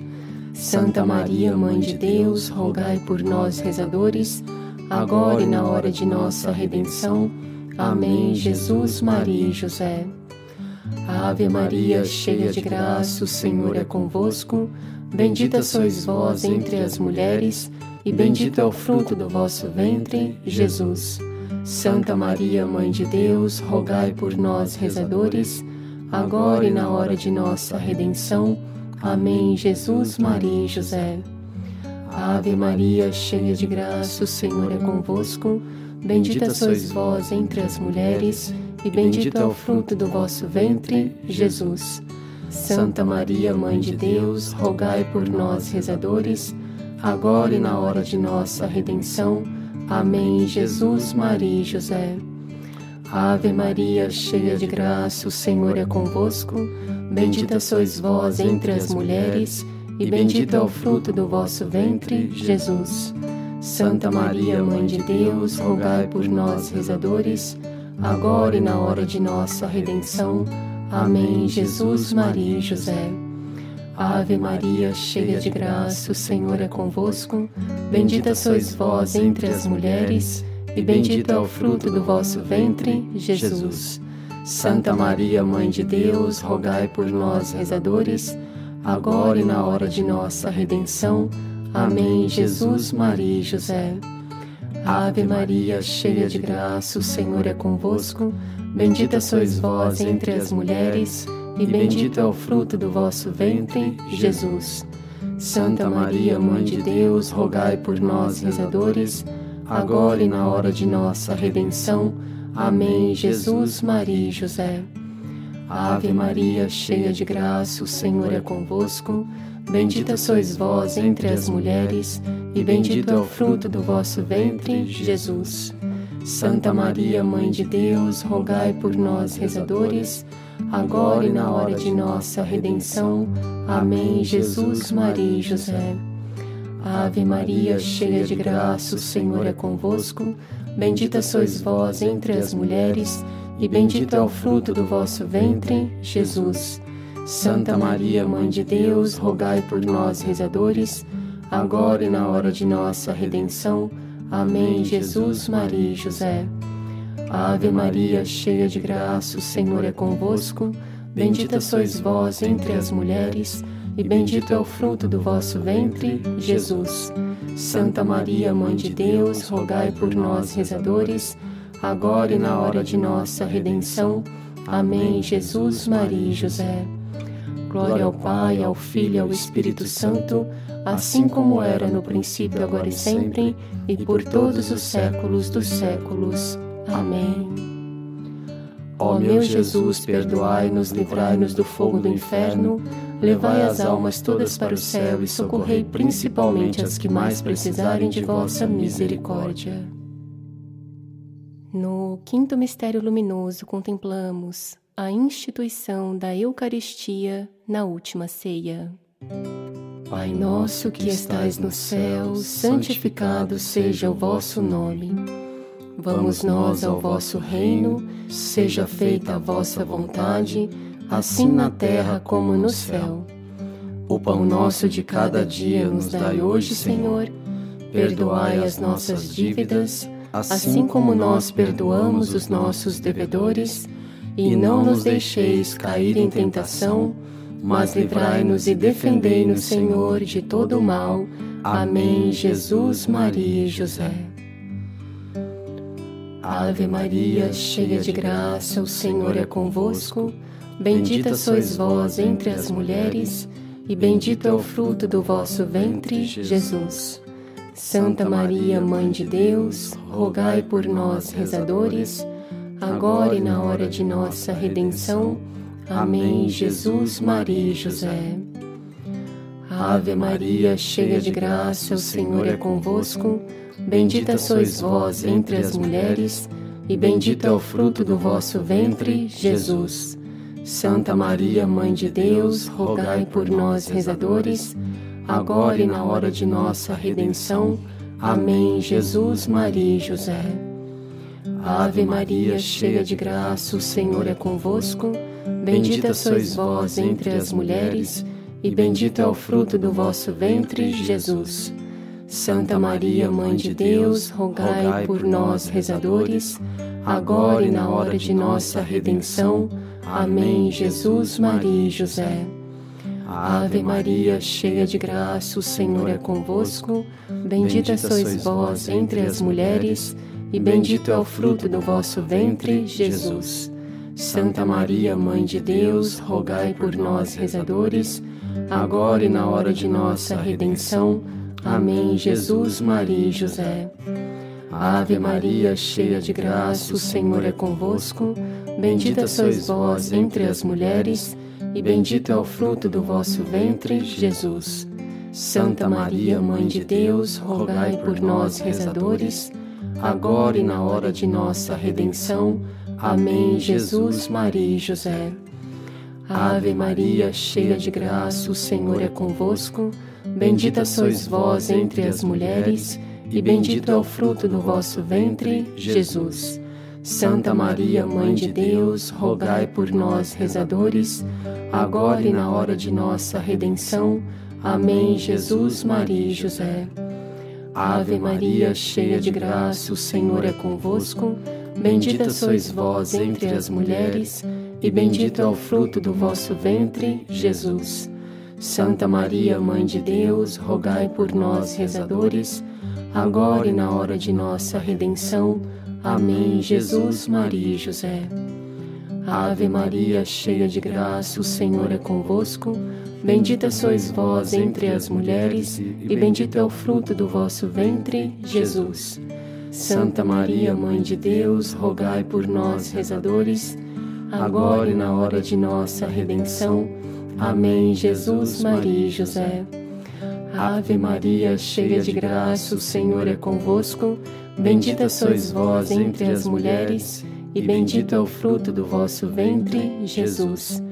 Santa Maria, Mãe de Deus, rogai por nós, rezadores, agora e na hora de nossa redenção. Amém. Jesus, Maria e José. Ave Maria, cheia de graça, o Senhor é convosco. Bendita sois vós entre as mulheres, e bendito é o fruto do vosso ventre, Jesus. Santa Maria, Mãe de Deus, rogai por nós, rezadores, agora e na hora de nossa redenção. Amém. Jesus, Maria e José. Ave Maria, cheia de graça, o Senhor é convosco. Bendita sois vós entre as mulheres, e bendito é o fruto do vosso ventre, Jesus. Santa Maria, Mãe de Deus, rogai por nós, rezadores, agora e na hora de nossa redenção. Amém. Jesus, Maria e José. Ave Maria, cheia de graça, o Senhor é convosco. Bendita sois vós entre as mulheres, e bendito é o fruto do vosso ventre, Jesus. Santa Maria, Mãe de Deus, rogai por nós, rezadores, agora e na hora de nossa redenção. Amém. Jesus, Maria e José. Ave Maria, cheia de graça, o Senhor é convosco. Bendita sois vós entre as mulheres, e bendito é o fruto do vosso ventre, Jesus. Santa Maria, Mãe de Deus, rogai por nós, rezadores, agora e na hora de nossa redenção. Amém. Jesus, Maria e José. Ave Maria, cheia de graça, o Senhor é convosco. Bendita sois vós entre as mulheres, e bendito é o fruto do vosso ventre, Jesus. Santa Maria, Mãe de Deus, rogai por nós, rezadores, agora e na hora de nossa redenção. Amém. Jesus, Maria e José. Ave Maria, cheia de graça, o Senhor é convosco. Bendita sois vós entre as mulheres, e bendito é o fruto do vosso ventre, Jesus. Santa Maria, Mãe de Deus, rogai por nós, rezadores, agora e na hora de nossa redenção. Amém. Jesus, Maria e José. Ave Maria, cheia de graça, o Senhor é convosco. Bendita sois vós entre as mulheres, e bendito é o fruto do vosso ventre, Jesus. Santa Maria, Mãe de Deus, rogai por nós, rezadores, agora e na hora de nossa redenção. Amém. Jesus, Maria e José. Ave Maria, cheia de graça, o Senhor é convosco. Bendita sois vós entre as mulheres, e bendito é o fruto do vosso ventre, Jesus. Santa Maria, Mãe de Deus, rogai por nós, rezadores, agora e na hora de nossa redenção. Amém. Jesus, Maria e José. Glória ao Pai, ao Filho e ao Espírito Santo, assim como era no princípio, agora e sempre, e por todos os séculos dos séculos. Amém. Ó meu Jesus, perdoai-nos, livrai-nos do fogo do inferno, levai as almas todas para o céu e socorrei principalmente as que mais precisarem de vossa misericórdia. No quinto mistério luminoso contemplamos a instituição da Eucaristia na última ceia. Pai nosso que estais no céu, santificado seja o vosso nome. Vamos nós ao vosso reino, seja feita a vossa vontade, assim na terra como no céu. O pão nosso de cada dia nos dai hoje, Senhor. Perdoai as nossas dívidas, assim como nós perdoamos os nossos devedores, e não nos deixeis cair em tentação, mas livrai-nos e defendei-nos, Senhor, de todo o mal. Amém. Jesus, Maria e José. Ave Maria, cheia de graça, o Senhor é convosco. Bendita sois vós entre as mulheres, e bendito é o fruto do vosso ventre, Jesus. Santa Maria, Mãe de Deus, rogai por nós, rezadores, agora e na hora de nossa redenção. Amém. Jesus, Maria e José. Ave Maria, cheia de graça, o Senhor é convosco. Bendita sois vós entre as mulheres, e bendito é o fruto do vosso ventre, Jesus. Santa Maria, Mãe de Deus, rogai por nós, rezadores, agora e na hora de nossa redenção. Amém. Jesus, Maria e José. Ave Maria, cheia de graça, o Senhor é convosco. Bendita sois vós entre as mulheres, e bendito é o fruto do vosso ventre, Jesus. Santa Maria, Mãe de Deus, rogai por nós, rezadores, agora e na hora de nossa redenção. Amém. Jesus, Maria e José. Ave Maria, cheia de graça, o Senhor é convosco. Bendita sois vós entre as mulheres, e bendito é o fruto do vosso ventre, Jesus. Santa Maria, Mãe de Deus, rogai por nós, rezadores, agora e na hora de nossa redenção. Amém. Jesus, Maria e José. Ave Maria, cheia de graça, o Senhor é convosco. Bendita sois vós entre as mulheres, e bendito é o fruto do vosso ventre, Jesus. Santa Maria, Mãe de Deus, rogai por nós, rezadores, agora e na hora de nossa redenção. Amém. Jesus, Maria e José. Ave Maria, cheia de graça, o Senhor é convosco. Bendita sois vós entre as mulheres, e bendito é o fruto do vosso ventre, Jesus. Santa Maria, Mãe de Deus, rogai por nós, rezadores, agora e na hora de nossa redenção. Amém. Jesus, Maria e José. Ave Maria, cheia de graça, o Senhor é convosco. Bendita sois vós entre as mulheres, e bendito é o fruto do vosso ventre, Jesus. Santa Maria, Mãe de Deus, rogai por nós, rezadores, agora e na hora de nossa redenção. Amém. Jesus, Maria e José. Ave Maria, cheia de graça, o Senhor é convosco. Bendita sois vós entre as mulheres, e bendito é o fruto do vosso ventre, Jesus. Santa Maria, Mãe de Deus, rogai por nós, rezadores, agora e na hora de nossa redenção. Amém. Jesus, Maria e José. Ave Maria, cheia de graça, o Senhor é convosco. Bendita sois vós entre as mulheres, e bendito é o fruto do vosso ventre, Jesus.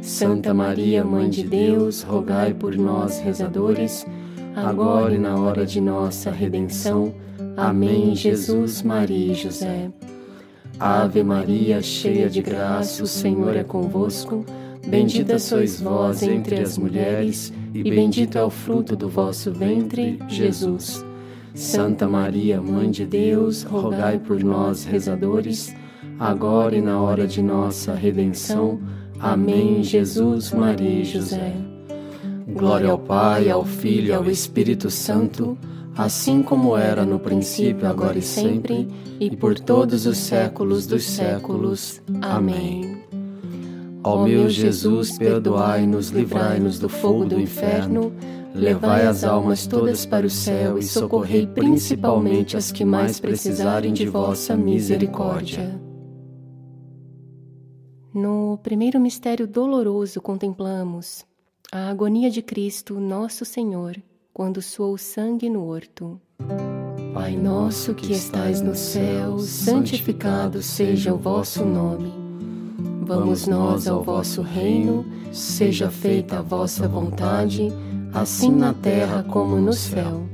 Santa Maria, Mãe de Deus, rogai por nós, rezadores, agora e na hora de nossa redenção. Amém. Jesus, Maria e José. Ave Maria, cheia de graça, o Senhor é convosco. Bendita sois vós entre as mulheres, e bendito é o fruto do vosso ventre, Jesus. Santa Maria, Mãe de Deus, rogai por nós, rezadores, agora e na hora de nossa redenção. Amém. Jesus, Maria e José. Glória ao Pai, ao Filho e ao Espírito Santo, assim como era no princípio, agora e sempre, e por todos os séculos dos séculos. Amém. Ó meu Jesus, perdoai-nos, livrai-nos do fogo do inferno, levai as almas todas para o céu e socorrei principalmente as que mais precisarem de vossa misericórdia. No primeiro mistério doloroso contemplamos a agonia de Cristo, nosso Senhor, quando suou sangue no horto. Pai nosso que estais no céu, santificado seja o vosso nome. Vamos nós ao vosso reino, seja feita a vossa vontade, assim na terra como no céu.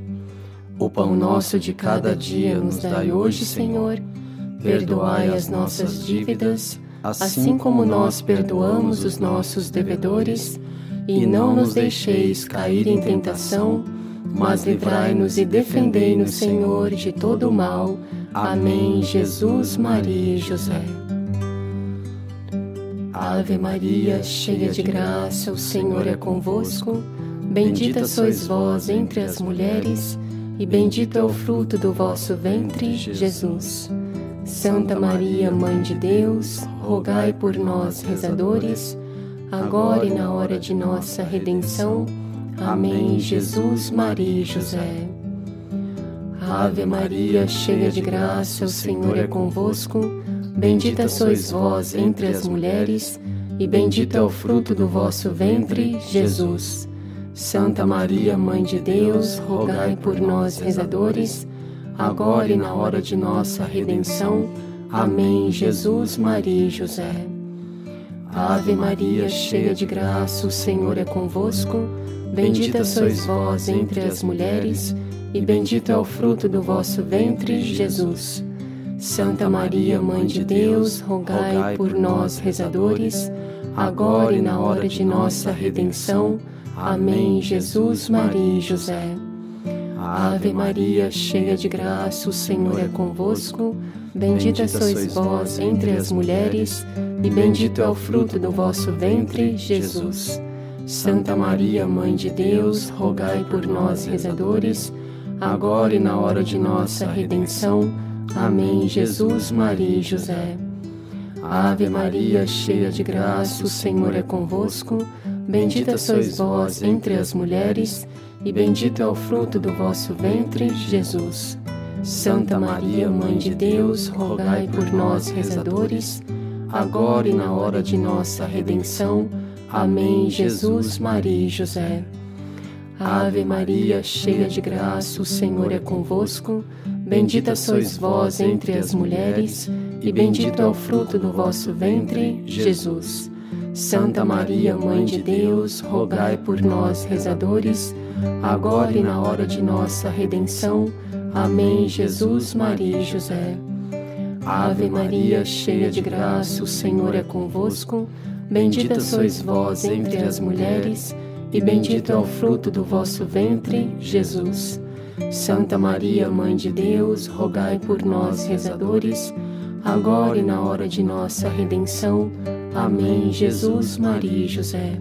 O pão nosso de cada dia nos dai hoje, Senhor. Perdoai as nossas dívidas, assim como nós perdoamos os nossos devedores, e não nos deixeis cair em tentação, mas livrai-nos e defendei-nos, Senhor, de todo o mal. Amém. Jesus, Maria e José. Ave Maria, cheia de graça, o Senhor é convosco. Bendita sois vós entre as mulheres, e bendito é o fruto do vosso ventre, Jesus. Santa Maria, Mãe de Deus, rogai por nós, rezadores, agora e na hora de nossa redenção. Amém. Jesus, Maria e José. Ave Maria, cheia de graça, o Senhor é convosco. Bendita sois vós entre as mulheres, e bendito é o fruto do vosso ventre, Jesus. Santa Maria, Mãe de Deus, rogai por nós, rezadores, agora e na hora de nossa redenção. Amém. Jesus, Maria e José. Ave Maria, cheia de graça, o Senhor é convosco. Bendita sois vós entre as mulheres, e bendito é o fruto do vosso ventre, Jesus. Santa Maria, Mãe de Deus, rogai por nós, rezadores, agora e na hora de nossa redenção. Amém. Jesus, Maria e José. Ave Maria, cheia de graça, o Senhor é convosco. Bendita sois vós entre as mulheres, e bendito é o fruto do vosso ventre, Jesus. Santa Maria, Mãe de Deus, rogai por nós, rezadores, agora e na hora de nossa redenção. Amém. Jesus, Maria e José. Ave Maria, cheia de graça, o Senhor é convosco. Bendita sois vós entre as mulheres, e bendito é o fruto do vosso ventre, Jesus. Santa Maria, Mãe de Deus, rogai por nós, rezadores, agora e na hora de nossa redenção. Amém. Jesus, Maria e José. Ave Maria, cheia de graça, o Senhor é convosco. Bendita sois vós entre as mulheres, e bendito é o fruto do vosso ventre, Jesus. Santa Maria, Mãe de Deus, rogai por nós, rezadores, agora e na hora de nossa redenção. Amém. Jesus, Maria e José. Ave Maria, cheia de graça, o Senhor é convosco. Bendita sois vós entre as mulheres, e bendito é o fruto do vosso ventre, Jesus. Santa Maria, Mãe de Deus, rogai por nós, rezadores, agora e na hora de nossa redenção. Amém. Jesus, Maria e José.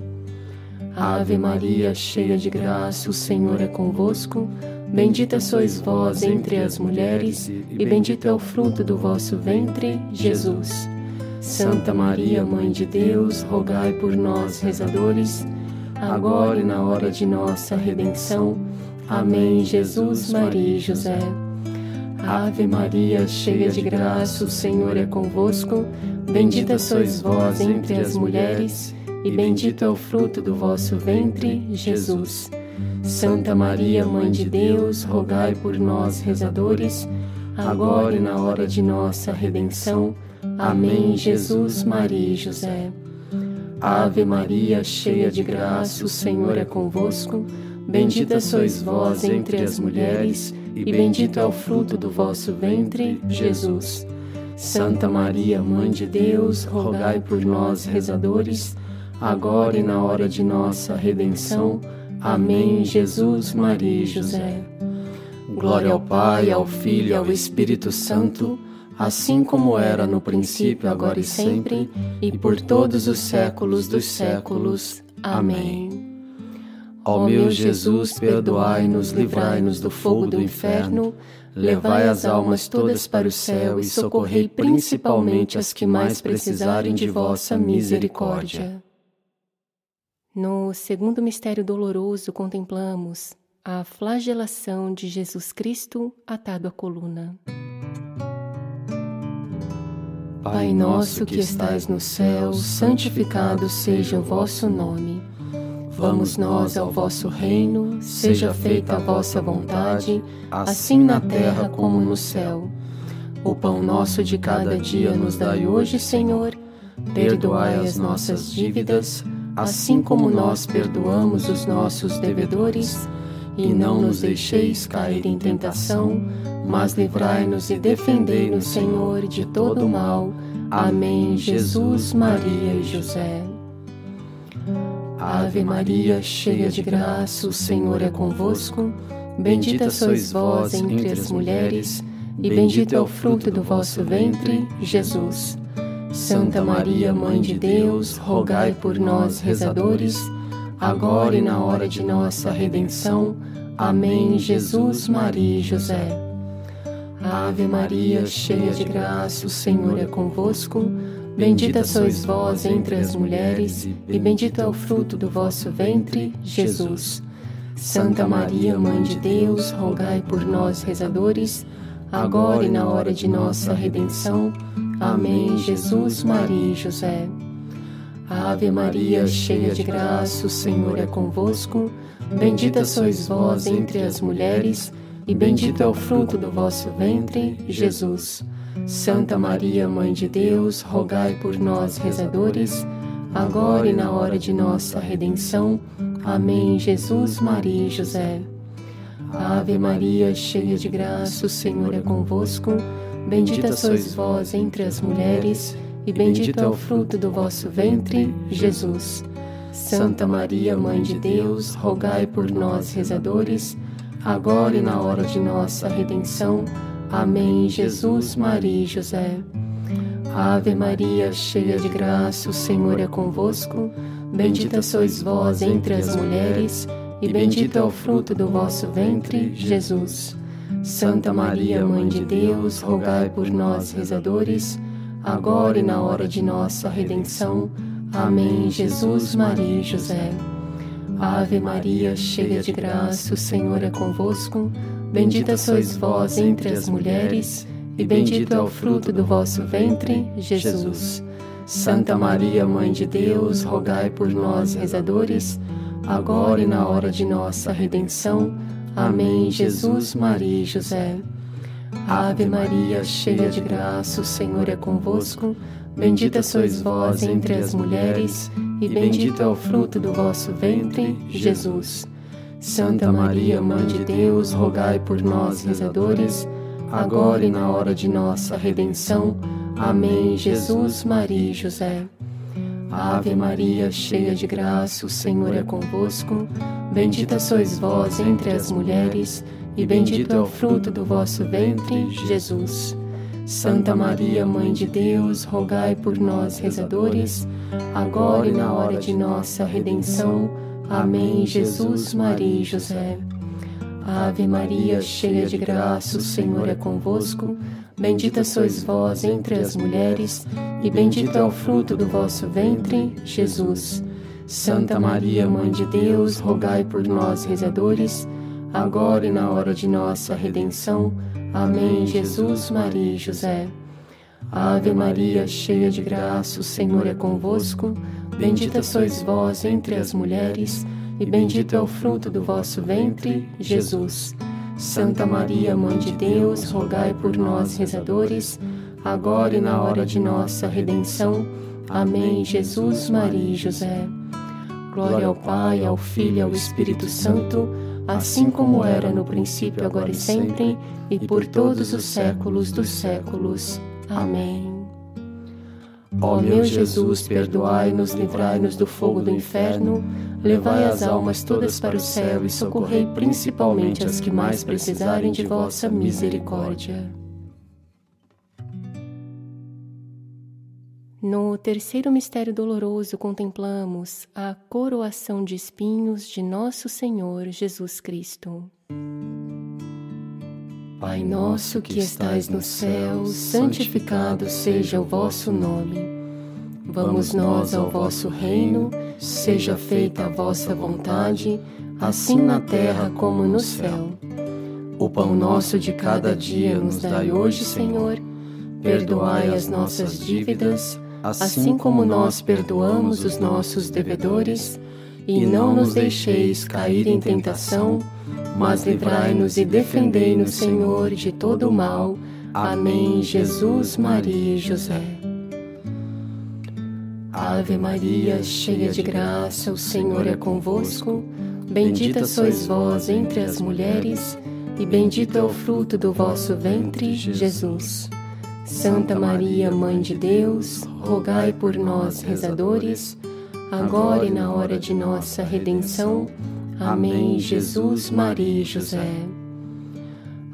Ave Maria, cheia de graça, o Senhor é convosco. Bendita sois vós entre as mulheres, e bendito é o fruto do vosso ventre, Jesus. Santa Maria, Mãe de Deus, rogai por nós, rezadores, agora e na hora de nossa redenção. Amém. Jesus, Maria e José. Ave Maria, cheia de graça, o Senhor é convosco. Bendita sois vós entre as mulheres, e bendito é o fruto do vosso ventre, Jesus. Santa Maria, Mãe de Deus, rogai por nós, rezadores, agora e na hora de nossa redenção. Amém. Jesus, Maria e José. Ave Maria, cheia de graça, o Senhor é convosco. Bendita sois vós entre as mulheres, e bendito é o fruto do vosso ventre, Jesus. Santa Maria, Mãe de Deus, rogai por nós, rezadores, agora e na hora de nossa redenção. Amém. Jesus, Maria e José. Glória ao Pai, ao Filho e ao Espírito Santo assim como era no princípio, agora e sempre, e por todos os séculos dos séculos. Amém. Ó meu Jesus, perdoai-nos, livrai-nos do fogo do inferno, levai as almas todas para o céu e socorrei principalmente as que mais precisarem de vossa misericórdia. No segundo mistério doloroso, contemplamos a flagelação de Jesus Cristo atado à coluna. Pai nosso que estais no céu, santificado seja o vosso nome. Vamos nós ao vosso reino, seja feita a vossa vontade, assim na terra como no céu. O pão nosso de cada dia nos dai hoje, Senhor. Perdoai as nossas dívidas, assim como nós perdoamos os nossos devedores. E não nos deixeis cair em tentação, mas livrai-nos e defendei-nos, Senhor, de todo mal. Amém. Jesus, Maria e José. Ave Maria, cheia de graça, o Senhor é convosco. Bendita sois vós entre as mulheres, e bendito é o fruto do vosso ventre, Jesus. Santa Maria, Mãe de Deus, rogai por nós, rezadores, agora e na hora de nossa redenção. Amém. Jesus, Maria e José. Ave Maria, cheia de graça, o Senhor é convosco. Bendita sois vós entre as mulheres, e bendito é o fruto do vosso ventre, Jesus. Santa Maria, Mãe de Deus, rogai por nós, rezadores, agora e na hora de nossa redenção. Amém. Jesus, Maria e José. Ave Maria, cheia de graça, o Senhor é convosco. Bendita sois vós entre as mulheres, e bendito é o fruto do vosso ventre, Jesus. Santa Maria, Mãe de Deus, rogai por nós, rezadores, agora e na hora de nossa redenção. Amém. Jesus, Maria e José. Ave Maria, cheia de graça, o Senhor é convosco. Bendita sois vós entre as mulheres, e bendito é o fruto do vosso ventre, Jesus. Santa Maria, Mãe de Deus, rogai por nós, rezadores, agora e na hora de nossa redenção. Amém. Jesus, Maria e José. Ave Maria, cheia de graça, o Senhor é convosco. Bendita sois vós entre as mulheres, e bendito é o fruto do vosso ventre, Jesus. Santa Maria, Mãe de Deus, rogai por nós, rezadores, agora e na hora de nossa redenção. Amém. Jesus, Maria e José. Ave Maria, cheia de graça, o Senhor é convosco. Bendita sois vós entre as mulheres, e bendito é o fruto do vosso ventre, Jesus. Santa Maria, Mãe de Deus, rogai por nós, rezadores, agora e na hora de nossa redenção. Amém. Jesus, Maria e José. Ave Maria, cheia de graça, o Senhor é convosco. Bendita sois vós entre as mulheres, e bendito é o fruto do vosso ventre, Jesus. Santa Maria, Mãe de Deus, rogai por nós, rezadores, agora e na hora de nossa redenção. Amém. Jesus, Maria e José. Ave Maria, cheia de graça, o Senhor é convosco. Bendita sois vós entre as mulheres, e bendito é o fruto do vosso ventre, Jesus. Santa Maria, Mãe de Deus, rogai por nós, rezadores, agora e na hora de nossa redenção. Amém. Jesus, Maria e José. Ave Maria, cheia de graça, o Senhor é convosco. Bendita sois vós entre as mulheres, e bendito é o fruto do vosso ventre, Jesus. Santa Maria, Mãe de Deus, rogai por nós, rezadores, agora e na hora de nossa redenção. Amém. Jesus, Maria e José. Ave Maria, cheia de graça, o Senhor é convosco. Bendita sois vós entre as mulheres, e bendito é o fruto do vosso ventre, Jesus. Santa Maria, Mãe de Deus, rogai por nós, rezadores, agora e na hora de nossa redenção. Amém. Jesus, Maria e José. Glória ao Pai, ao Filho e ao Espírito Santo, assim como era no princípio, agora e sempre, e por todos os séculos dos séculos. Amém. Ó meu Jesus, perdoai-nos, livrai-nos do fogo do inferno, levai as almas todas para o céu e socorrei principalmente as que mais precisarem de vossa misericórdia. No terceiro mistério doloroso contemplamos a coroação de espinhos de nosso Senhor Jesus Cristo. Pai nosso que estais no céu, santificado seja o vosso nome. Vamos nós ao vosso reino, seja feita a vossa vontade, assim na terra como no céu. O pão nosso de cada dia nos dai hoje, Senhor. Perdoai as nossas dívidas, assim como nós perdoamos os nossos devedores, e não nos deixeis cair em tentação mas livrai-nos e defendei-nos, Senhor, de todo o mal. Amém. Jesus, Maria e José. Ave Maria, cheia de graça, o Senhor é convosco. Bendita sois vós entre as mulheres, e bendito é o fruto do vosso ventre, Jesus. Santa Maria, Mãe de Deus, rogai por nós, rezadores, agora e na hora de nossa redenção. Amém. Jesus, Maria e José.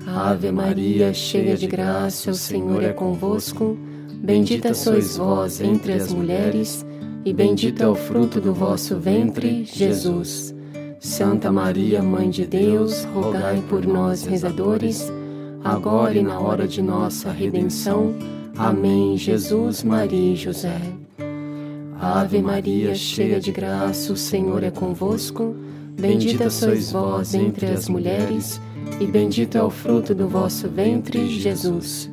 Ave Maria, cheia de graça, o Senhor é convosco. Bendita sois vós entre as mulheres, e bendito é o fruto do vosso ventre, Jesus. Santa Maria, Mãe de Deus, rogai por nós, rezadores, agora e na hora de nossa redenção. Amém. Jesus, Maria e José. Ave Maria, cheia de graça, o Senhor é convosco. Bendita sois vós entre as mulheres, e bendito é o fruto do vosso ventre, Jesus.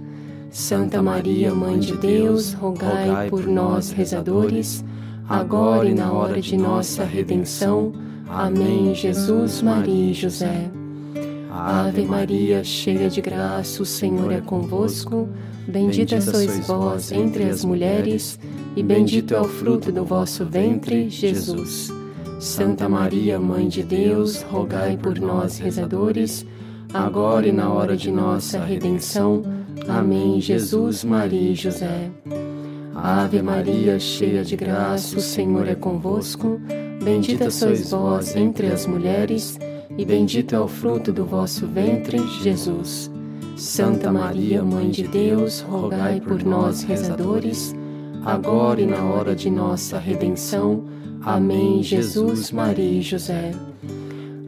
Santa Maria, Mãe de Deus, rogai por nós, rezadores, agora e na hora de nossa redenção. Amém. Jesus, Maria e José. Ave Maria, cheia de graça, o Senhor é convosco. Bendita sois vós entre as mulheres, e bendito é o fruto do vosso ventre, Jesus. Santa Maria, Mãe de Deus, rogai por nós, rezadores, agora e na hora de nossa redenção. Amém. Jesus, Maria e José. Ave Maria, cheia de graça, o Senhor é convosco. Bendita sois vós entre as mulheres, e bendito é o fruto do vosso ventre, Jesus. Santa Maria, Mãe de Deus, rogai por nós, rezadores, agora e na hora de nossa redenção. Amém. Jesus, Maria e José.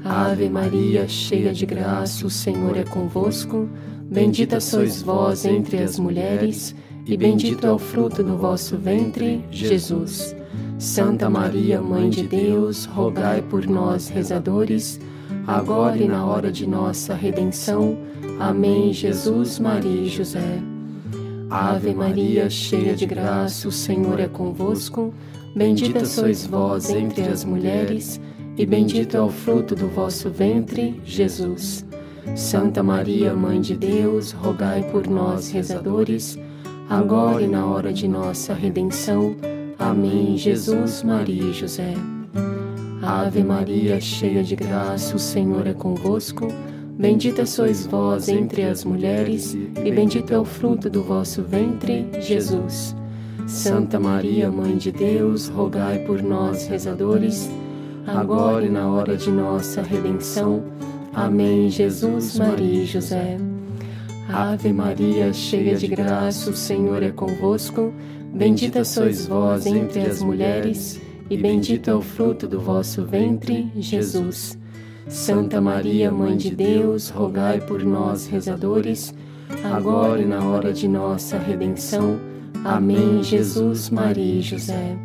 Ave Maria, cheia de graça, o Senhor é convosco. Bendita sois vós entre as mulheres, e bendito é o fruto do vosso ventre, Jesus. Santa Maria, Mãe de Deus, rogai por nós, rezadores, agora e na hora de nossa redenção. Amém. Jesus, Maria e José. Ave Maria, cheia de graça, o Senhor é convosco. Bendita sois vós entre as mulheres, e bendito é o fruto do vosso ventre, Jesus. Santa Maria, Mãe de Deus, rogai por nós, rezadores, agora e na hora de nossa redenção. Amém. Jesus, Maria e José. Ave Maria, cheia de graça, o Senhor é convosco. Bendita sois vós entre as mulheres, e bendito é o fruto do vosso ventre, Jesus. Santa Maria, Mãe de Deus, rogai por nós, rezadores, agora e na hora de nossa redenção. Amém. Jesus, Maria e José. Ave Maria, cheia de graça, o Senhor é convosco. Bendita sois vós entre as mulheres, e bendito é o fruto do vosso ventre, Jesus. Santa Maria, Mãe de Deus, rogai por nós, rezadores, agora e na hora de nossa redenção. Amém. Jesus, Maria e José.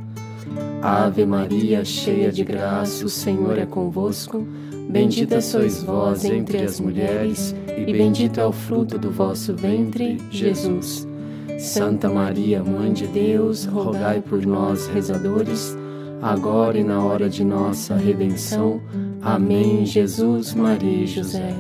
Ave Maria, cheia de graça, o Senhor é convosco. Bendita sois vós entre as mulheres, e bendito é o fruto do vosso ventre, Jesus. Santa Maria, Mãe de Deus, rogai por nós, rezadores, agora e na hora de nossa redenção. Amém. Jesus, Maria e José.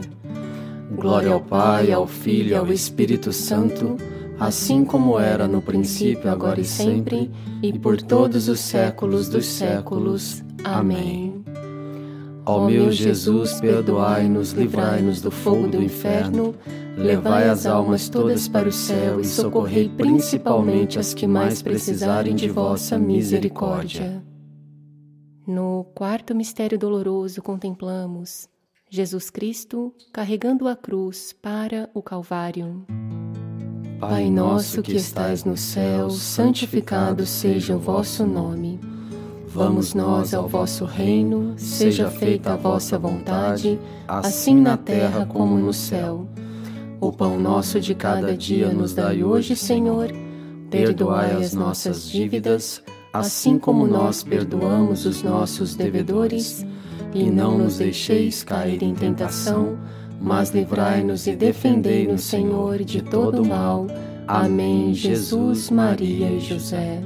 Glória ao Pai, ao Filho e ao Espírito Santo, assim como era no princípio, agora e sempre, e por todos os séculos dos séculos. Amém. Ó meu Jesus, perdoai-nos, livrai-nos do fogo do inferno, levai as almas todas para o céu e socorrei principalmente as que mais precisarem de vossa misericórdia. No quarto mistério doloroso contemplamos Jesus Cristo carregando a cruz para o Calvário. Pai nosso que estais no céu, santificado seja o vosso nome. Vamos nós ao vosso reino, seja feita a vossa vontade, assim na terra como no céu. O pão nosso de cada dia nos dai hoje, Senhor. Perdoai as nossas dívidas, assim como nós perdoamos os nossos devedores e não nos deixeis cair em tentação, mas livrai-nos e defendei-nos, Senhor, de todo mal. Amém. Jesus, Maria e José.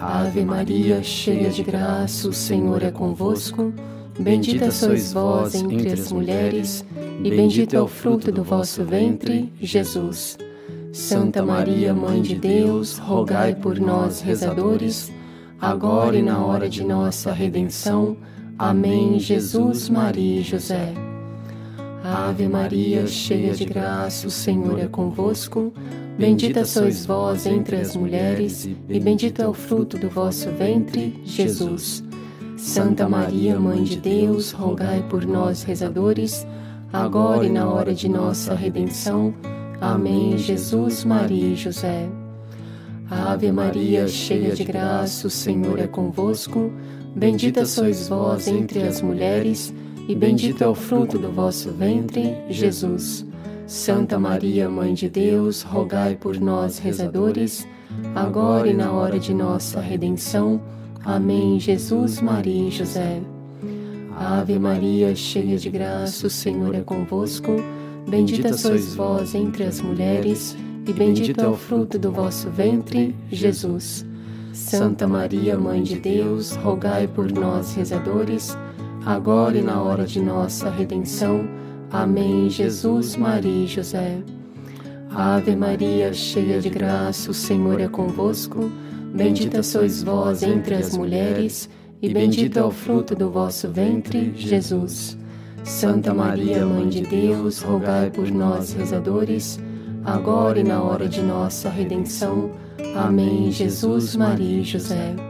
Ave Maria, cheia de graça, o Senhor é convosco. Bendita sois vós entre as mulheres, e bendito é o fruto do vosso ventre, Jesus. Santa Maria, Mãe de Deus, rogai por nós, rezadores, agora e na hora de nossa redenção. Amém. Jesus, Maria e José. Ave Maria, cheia de graça, o Senhor é convosco. Bendita sois vós entre as mulheres, e bendito é o fruto do vosso ventre, Jesus. Santa Maria, Mãe de Deus, rogai por nós, rezadores, agora e na hora de nossa redenção. Amém. Jesus, Maria e José. Ave Maria, cheia de graça, o Senhor é convosco. Bendita sois vós entre as mulheres, e bendito é o fruto do vosso ventre, Jesus. Santa Maria, Mãe de Deus, rogai por nós, rezadores, agora e na hora de nossa redenção. Amém. Jesus, Maria e José. Ave Maria, cheia de graça, o Senhor é convosco. Bendita sois vós entre as mulheres, e bendito é o fruto do vosso ventre, Jesus. Santa Maria, Mãe de Deus, rogai por nós, rezadores, agora e na hora de nossa redenção. Amém. Jesus, Maria e José. Ave Maria, cheia de graça, o Senhor é convosco. Bendita sois vós entre as mulheres, e bendito é o fruto do vosso ventre, Jesus. Santa Maria, Mãe de Deus, rogai por nós, rezadores, agora e na hora de nossa redenção. Amém. Jesus, Maria e José.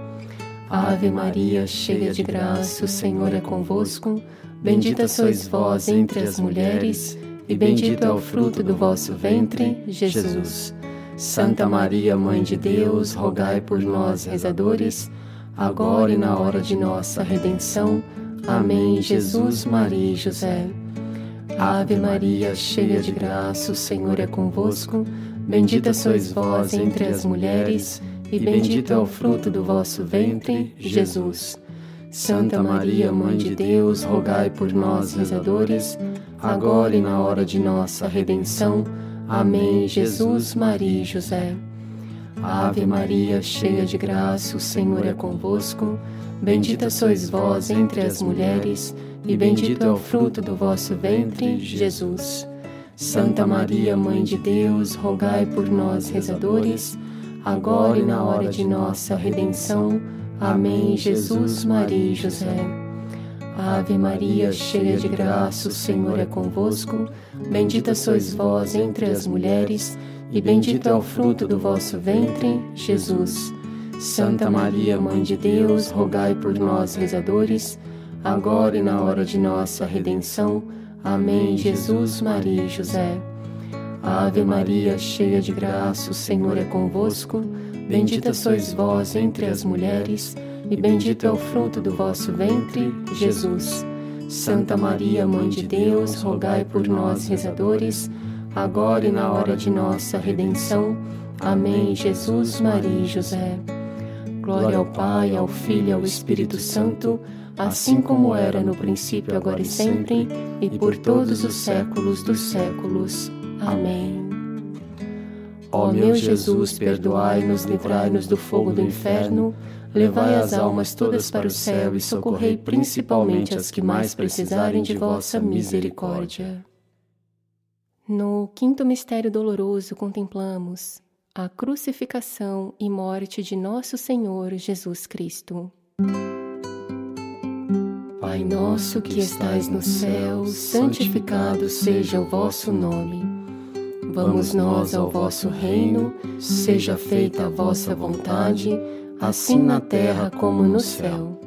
Ave Maria, cheia de graça, o Senhor é convosco. Bendita sois vós entre as mulheres, e bendito é o fruto do vosso ventre, Jesus. Santa Maria, Mãe de Deus, rogai por nós, rezadores, agora e na hora de nossa redenção. Amém. Jesus, Maria e José. Ave Maria, cheia de graça, o Senhor é convosco. Bendita sois vós entre as mulheres, e bendito é o fruto do vosso ventre, Jesus. Santa Maria, Mãe de Deus, rogai por nós, rezadores, agora e na hora de nossa redenção. Amém. Jesus, Maria e José. Ave Maria, cheia de graça, o Senhor é convosco. Bendita sois vós entre as mulheres, e bendito é o fruto do vosso ventre, Jesus. Santa Maria, Mãe de Deus, rogai por nós, rezadores, agora e na hora de nossa redenção. Amém. Jesus, Maria e José. Ave Maria, cheia de graça, o Senhor é convosco. Bendita sois vós entre as mulheres, e bendito é o fruto do vosso ventre, Jesus. Santa Maria, Mãe de Deus, rogai por nós, rezadores, agora e na hora de nossa redenção. Amém. Jesus, Maria e José. Ave Maria, cheia de graça, o Senhor é convosco. Bendita sois vós entre as mulheres, e bendito é o fruto do vosso ventre, Jesus. Santa Maria, Mãe de Deus, rogai por nós, rezadores, agora e na hora de nossa redenção. Amém. Jesus, Maria e José. Glória ao Pai, ao Filho e ao Espírito Santo, assim como era no princípio, agora e sempre, e por todos os séculos dos séculos. Amém. Ó meu Jesus, perdoai-nos, livrai-nos do fogo do inferno, levai as almas todas para o céu e socorrei principalmente as que mais precisarem de vossa misericórdia. No quinto mistério doloroso contemplamos a crucificação e morte de nosso Senhor Jesus Cristo. Pai nosso que estais no céu, santificado seja o vosso nome. Vamos nós ao vosso reino, seja feita a vossa vontade, assim na terra como no céu.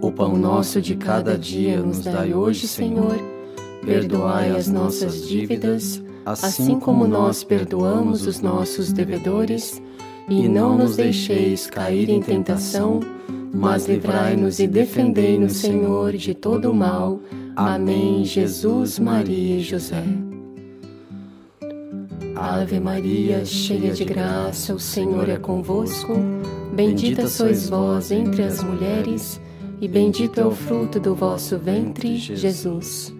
O pão nosso de cada dia nos dai hoje, Senhor Perdoai as nossas dívidas, assim como nós perdoamos os nossos devedores, e não nos deixeis cair em tentação, mas livrai-nos e defendei-nos, Senhor, de todo o mal. Amém. Jesus, Maria e José. Ave Maria, cheia de graça, o Senhor é convosco. Bendita sois vós entre as mulheres, e bendito é o fruto do vosso ventre, Jesus.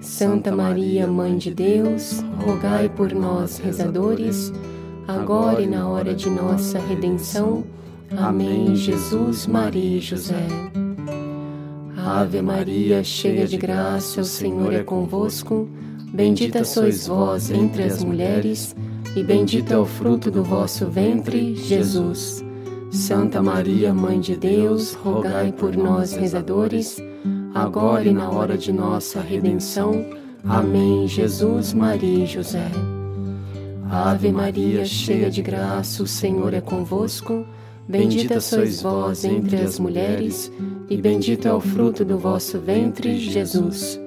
Santa Maria, Mãe de Deus, rogai por nós, rezadores, agora e na hora de nossa redenção. Amém. Jesus, Maria e José. Ave Maria, cheia de graça, o Senhor é convosco. Bendita sois vós entre as mulheres, e bendito é o fruto do vosso ventre, Jesus. Santa Maria, Mãe de Deus, rogai por nós, rezadores, agora e na hora de nossa redenção. Amém. Jesus, Maria e José. Ave Maria, cheia de graça, o Senhor é convosco. Bendita sois vós entre as mulheres, e bendito é o fruto do vosso ventre, Jesus.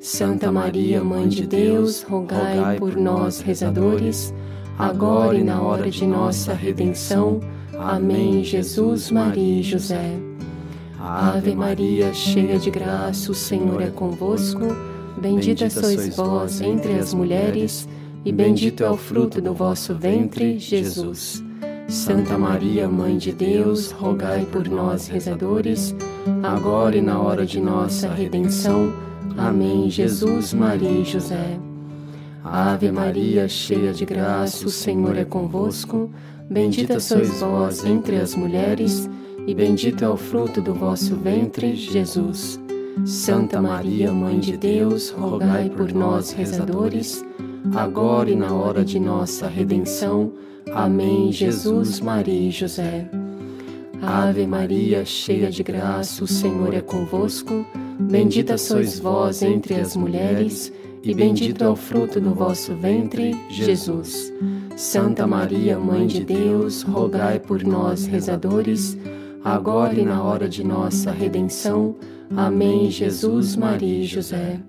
Santa Maria, Mãe de Deus, rogai por nós, rezadores, agora e na hora de nossa redenção. Amém. Jesus, Maria e José. Ave Maria, cheia de graça, o Senhor é convosco. Bendita sois vós entre as mulheres, e bendito é o fruto do vosso ventre, Jesus. Santa Maria, Mãe de Deus, rogai por nós, rezadores, agora e na hora de nossa redenção. Amém. Jesus, Maria e José. Ave Maria, cheia de graça, o Senhor é convosco. Bendita sois vós entre as mulheres, e bendito é o fruto do vosso ventre, Jesus. Santa Maria, Mãe de Deus, rogai por nós, rezadores, agora e na hora de nossa redenção. Amém. Jesus, Maria e José. Ave Maria, cheia de graça, o Senhor é convosco. Bendita sois vós entre as mulheres, e bendito é o fruto do vosso ventre, Jesus. Santa Maria, Mãe de Deus, rogai por nós, rezadores, agora e na hora de nossa redenção. Amém. Jesus, Maria e José.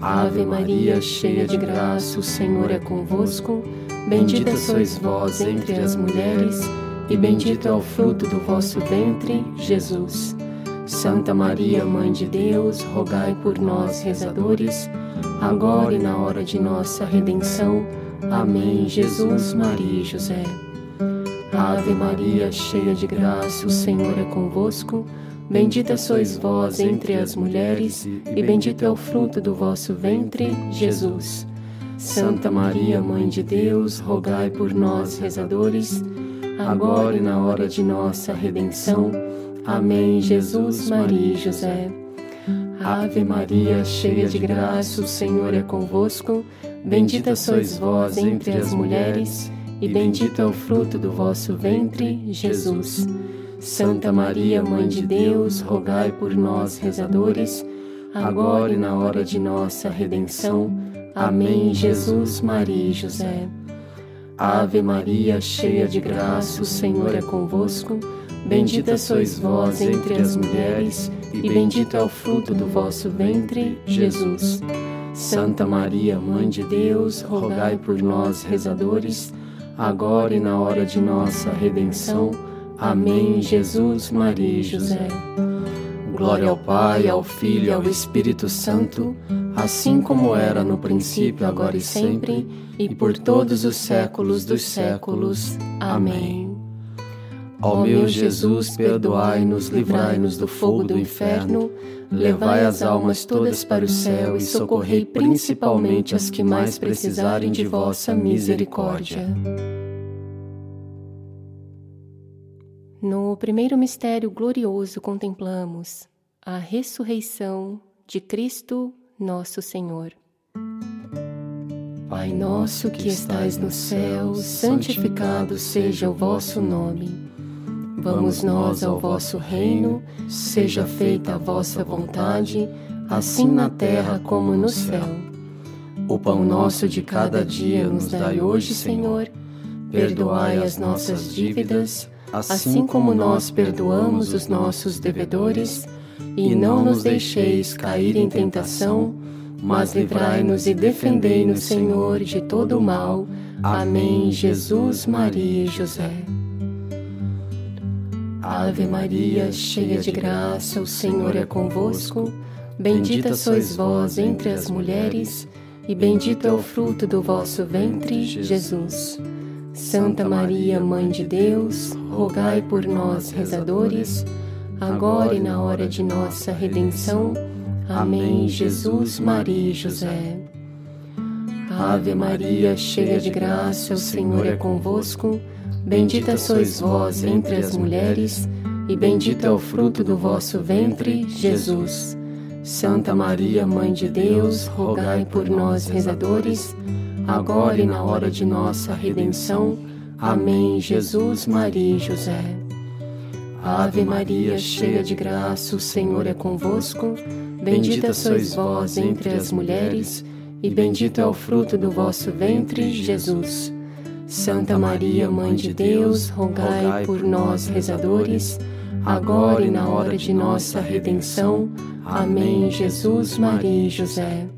Ave Maria, cheia de graça, o Senhor é convosco. Bendita sois vós entre as mulheres, e bendito é o fruto do vosso ventre, Jesus. Santa Maria, Mãe de Deus, rogai por nós, rezadores, agora e na hora de nossa redenção. Amém. Jesus, Maria e José. Ave Maria, cheia de graça, o Senhor é convosco. Bendita sois vós entre as mulheres, e bendito é o fruto do vosso ventre, Jesus. Santa Maria, Mãe de Deus, rogai por nós, rezadores, agora e na hora de nossa redenção. Amém. Jesus, Maria e José. Ave Maria, cheia de graça, o Senhor é convosco. Bendita sois vós entre as mulheres, e bendito é o fruto do vosso ventre, Jesus. Santa Maria, Mãe de Deus, rogai por nós, rezadores, agora e na hora de nossa redenção. Amém. Jesus, Maria e José. Ave Maria, cheia de graça, o Senhor é convosco. Bendita sois vós entre as mulheres, e bendito é o fruto do vosso ventre, Jesus. Santa Maria, Mãe de Deus, rogai por nós, rezadores, agora e na hora de nossa redenção. Amém. Jesus, Maria e José. Glória ao Pai, ao Filho e ao Espírito Santo, assim como era no princípio, agora e sempre, e por todos os séculos dos séculos. Amém. Ó meu Jesus, perdoai-nos, livrai-nos do fogo do inferno, levai as almas todas para o céu e socorrei principalmente as que mais precisarem de vossa misericórdia. No primeiro mistério glorioso contemplamos a ressurreição de Cristo, nosso Senhor. Pai nosso que estais no céu, santificado seja o vosso nome. Vamos nós ao vosso reino, seja feita a vossa vontade, assim na terra como no céu. O pão nosso de cada dia nos dai hoje, Senhor. Perdoai as nossas dívidas, assim como nós perdoamos os nossos devedores, e não nos deixeis cair em tentação, mas livrai-nos e defendei-nos, Senhor, de todo o mal. Amém. Jesus, Maria e José. Ave Maria, cheia de graça, o Senhor é convosco. Bendita sois vós entre as mulheres, e bendito é o fruto do vosso ventre, Jesus. Santa Maria, Mãe de Deus, rogai por nós, rezadores, agora e na hora de nossa redenção. Amém. Jesus, Maria e José. Ave Maria, cheia de graça, o Senhor é convosco. Bendita sois vós entre as mulheres, e bendito é o fruto do vosso ventre, Jesus. Santa Maria, Mãe de Deus, rogai por nós, rezadores, agora e na hora de nossa redenção. Amém. Jesus, Maria e José. Ave Maria, cheia de graça, o Senhor é convosco. Bendita sois vós entre as mulheres, e bendito é o fruto do vosso ventre, Jesus. Santa Maria, Mãe de Deus, rogai por nós, rezadores, agora e na hora de nossa redenção. Amém. Jesus, Maria e José.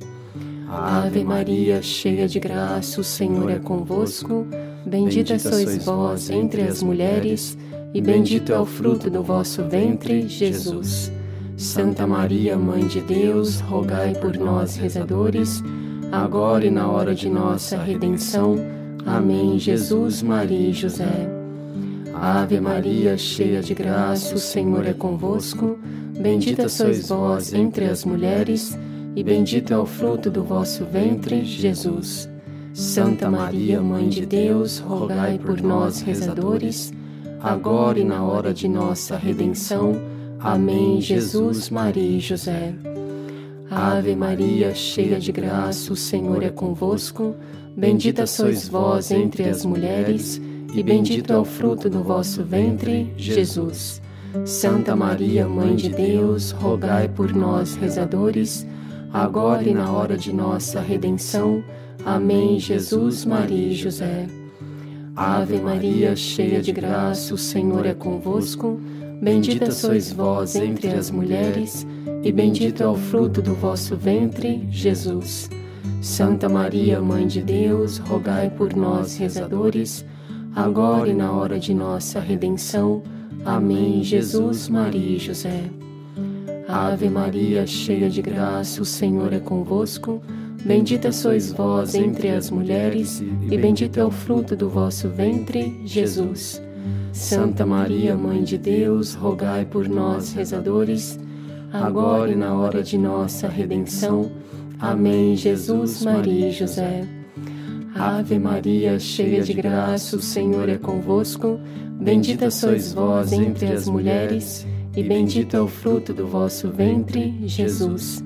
Ave Maria, cheia de graça, o Senhor é convosco. Bendita sois vós entre as mulheres, e bendito é o fruto do vosso ventre, Jesus. Santa Maria, Mãe de Deus, rogai por nós, rezadores, agora e na hora de nossa redenção. Amém. Jesus, Maria e José. Ave Maria, cheia de graça, o Senhor é convosco. Bendita sois vós entre as mulheres, e bendito é o fruto do vosso ventre, Jesus. Santa Maria, Mãe de Deus, rogai por nós, rezadores, agora e na hora de nossa redenção. Amém. Jesus, Maria e José. Ave Maria, cheia de graça, o Senhor é convosco. Bendita sois vós entre as mulheres, e bendito é o fruto do vosso ventre, Jesus. Santa Maria, Mãe de Deus, rogai por nós, rezadores, agora e na hora de nossa redenção. Amém. Jesus, Maria e José. Ave Maria, cheia de graça, o Senhor é convosco. Bendita sois vós entre as mulheres, e bendito é o fruto do vosso ventre, Jesus. Santa Maria, Mãe de Deus, rogai por nós, rezadores, agora e na hora de nossa redenção. Amém. Jesus, Maria e José. Ave Maria, cheia de graça, o Senhor é convosco. Bendita sois vós entre as mulheres, e bendito é o fruto do vosso ventre, Jesus. Santa Maria, Mãe de Deus, rogai por nós, rezadores, agora e na hora de nossa redenção. Amém. Jesus, Maria e José. Ave Maria, cheia de graça, o Senhor é convosco. Bendita sois vós entre as mulheres, e bendito é o fruto do vosso ventre, Jesus.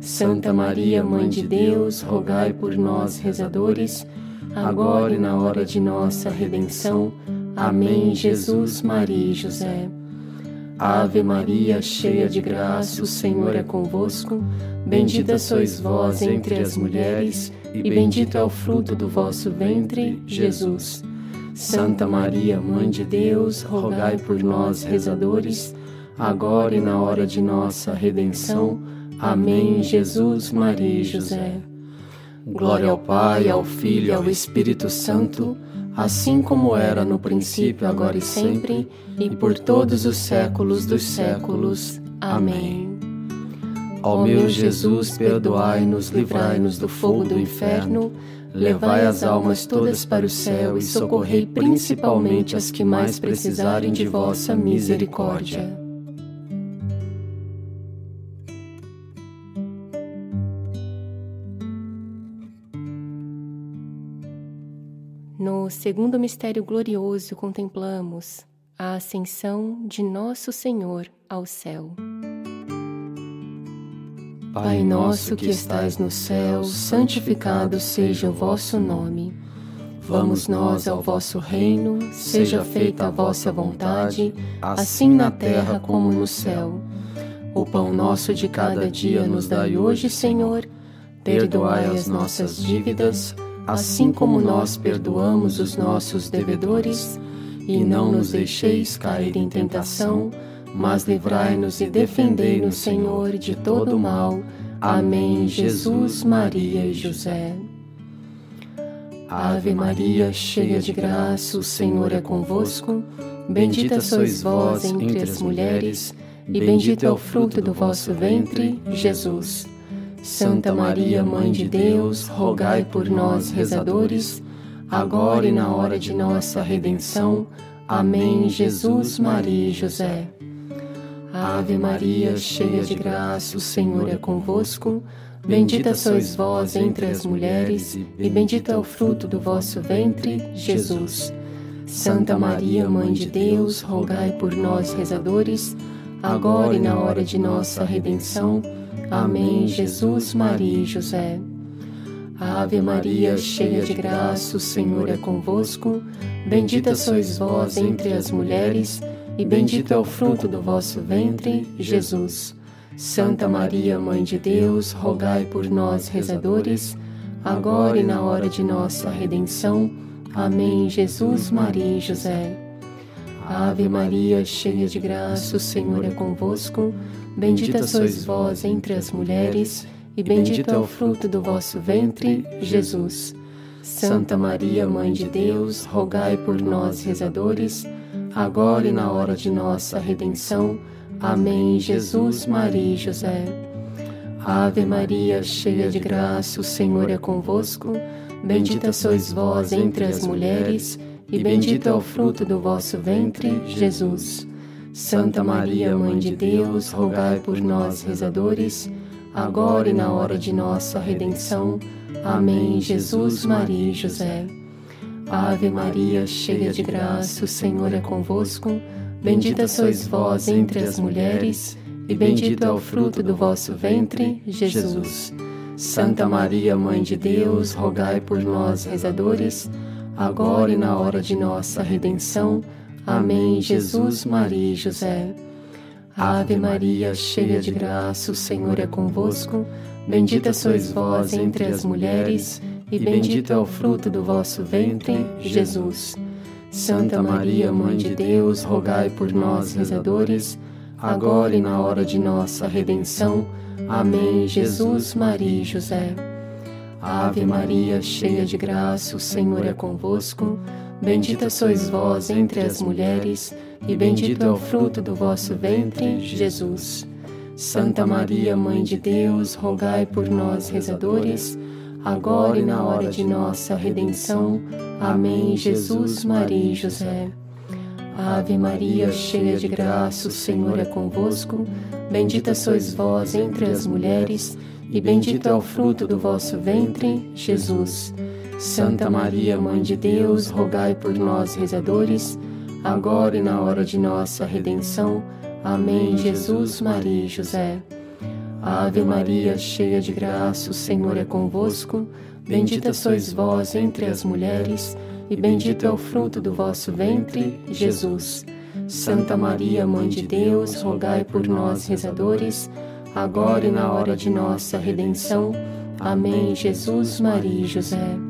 Santa Maria, Mãe de Deus, rogai por nós, rezadores, agora e na hora de nossa redenção. Amém. Jesus, Maria e José. Ave Maria, cheia de graça, o Senhor é convosco. Bendita sois vós entre as mulheres, e bendito é o fruto do vosso ventre, Jesus. Santa Maria, Mãe de Deus, rogai por nós, rezadores, agora e na hora de nossa redenção. Amém. Jesus, Maria e José. Glória ao Pai, ao Filho e ao Espírito Santo, assim como era no princípio, agora e sempre, e por todos os séculos dos séculos. Amém. Ó meu Jesus, perdoai-nos, livrai-nos do fogo do inferno, levai as almas todas para o céu e socorrei principalmente as que mais precisarem de vossa misericórdia. No segundo mistério glorioso, contemplamos a ascensão de Nosso Senhor ao céu. Pai nosso que estais no céu, santificado seja o vosso nome. Vamos nós ao vosso reino, seja feita a vossa vontade, assim na terra como no céu. O pão nosso de cada dia nos dai hoje, Senhor. Perdoai as nossas dívidas, assim como nós perdoamos os nossos devedores e não nos deixeis cair em tentação, mas livrai-nos e defendei-nos, Senhor, de todo mal. Amém. Jesus, Maria e José. Ave Maria, cheia de graça, o Senhor é convosco. Bendita sois vós entre as mulheres, e bendito é o fruto do vosso ventre, Jesus. Santa Maria, Mãe de Deus, rogai por nós, rezadores, agora e na hora de nossa redenção. Amém. Jesus, Maria e José. Ave Maria, cheia de graça, o Senhor é convosco. Bendita sois vós entre as mulheres, e bendito é o fruto do vosso ventre, Jesus. Santa Maria, Mãe de Deus, rogai por nós, rezadores, agora e na hora de nossa redenção. Amém. Jesus, Maria e José. Ave Maria, cheia de graça, o Senhor é convosco. Bendita sois vós entre as mulheres, e bendito é o fruto do vosso ventre, Jesus. Santa Maria, Mãe de Deus, rogai por nós, rezadores, agora e na hora de nossa redenção. Amém. Jesus, Maria e José. Ave Maria, cheia de graça, o Senhor é convosco. Bendita sois vós entre as mulheres, e bendito é o fruto do vosso ventre, Jesus. Santa Maria, Mãe de Deus, rogai por nós, rezadores, agora e na hora de nossa redenção. Amém. Jesus, Maria e José. Ave Maria, cheia de graça, o Senhor é convosco. Bendita sois vós entre as mulheres, e bendito é o fruto do vosso ventre, Jesus. Santa Maria, Mãe de Deus, rogai por nós, rezadores, agora e na hora de nossa redenção. Amém. Jesus, Maria e José. Ave Maria, cheia de graça, o Senhor é convosco. Bendita sois vós entre as mulheres, e bendito é o fruto do vosso ventre, Jesus. Santa Maria, Mãe de Deus, rogai por nós, rezadores, agora e na hora de nossa redenção. Amém. Jesus, Maria e José. Ave Maria, cheia de graça, o Senhor é convosco. Bendita sois vós entre as mulheres, e bendito é o fruto do vosso ventre, Jesus. Santa Maria, Mãe de Deus, rogai por nós, rezadores, agora e na hora de nossa redenção. Amém. Jesus, Maria e José. Ave Maria, cheia de graça, o Senhor é convosco. Bendita sois vós entre as mulheres, e bendito é o fruto do vosso ventre, Jesus. Santa Maria, Mãe de Deus, rogai por nós, rezadores, agora e na hora de nossa redenção. Amém. Jesus, Maria e José. Ave Maria, cheia de graça, o Senhor é convosco. Bendita sois vós entre as mulheres, e bendito é o fruto do vosso ventre, Jesus. Santa Maria, Mãe de Deus, rogai por nós, rezadores, agora e na hora de nossa redenção. Amém. Jesus, Maria e José. Ave Maria, cheia de graça, o Senhor é convosco. Bendita sois vós entre as mulheres, e bendito é o fruto do vosso ventre, Jesus. Santa Maria, Mãe de Deus, rogai por nós, rezadores, agora e na hora de nossa redenção. Amém. Jesus, Maria e José.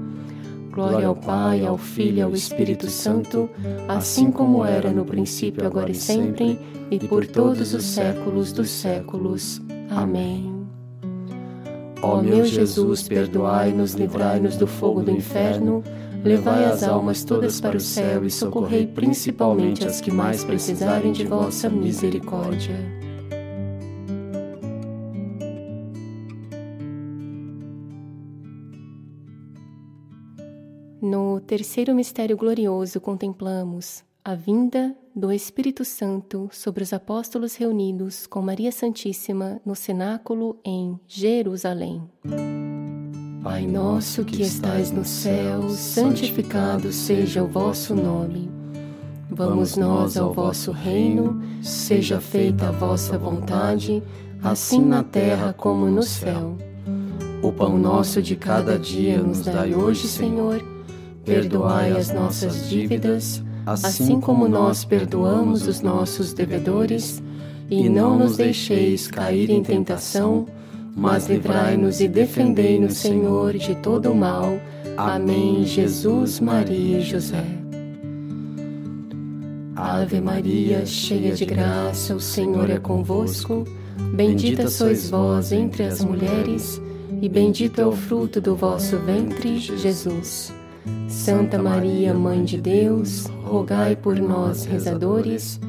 Glória ao Pai, ao Filho e ao Espírito Santo, assim como era no princípio, agora e sempre, e por todos os séculos dos séculos. Amém. Ó meu Jesus, perdoai-nos, livrai-nos do fogo do inferno, levai as almas todas para o céu e socorrei principalmente as que mais precisarem de vossa misericórdia. No terceiro mistério glorioso, contemplamos a vinda do Espírito Santo sobre os apóstolos reunidos com Maria Santíssima no cenáculo em Jerusalém. Pai nosso que estais no céu, santificado seja o vosso nome. Vamos nós ao vosso reino, seja feita a vossa vontade, assim na terra como no céu. O pão nosso de cada dia nos dai hoje, Senhor. Perdoai as nossas dívidas, assim como nós perdoamos os nossos devedores, e não nos deixeis cair em tentação, mas livrai-nos e defendei-nos, Senhor, de todo o mal. Amém. Jesus, Maria e José. Ave Maria, cheia de graça, o Senhor é convosco. Bendita sois vós entre as mulheres, e bendito é o fruto do vosso ventre, Jesus. Santa Maria, Mãe de Deus, rogai por nós, rezadores,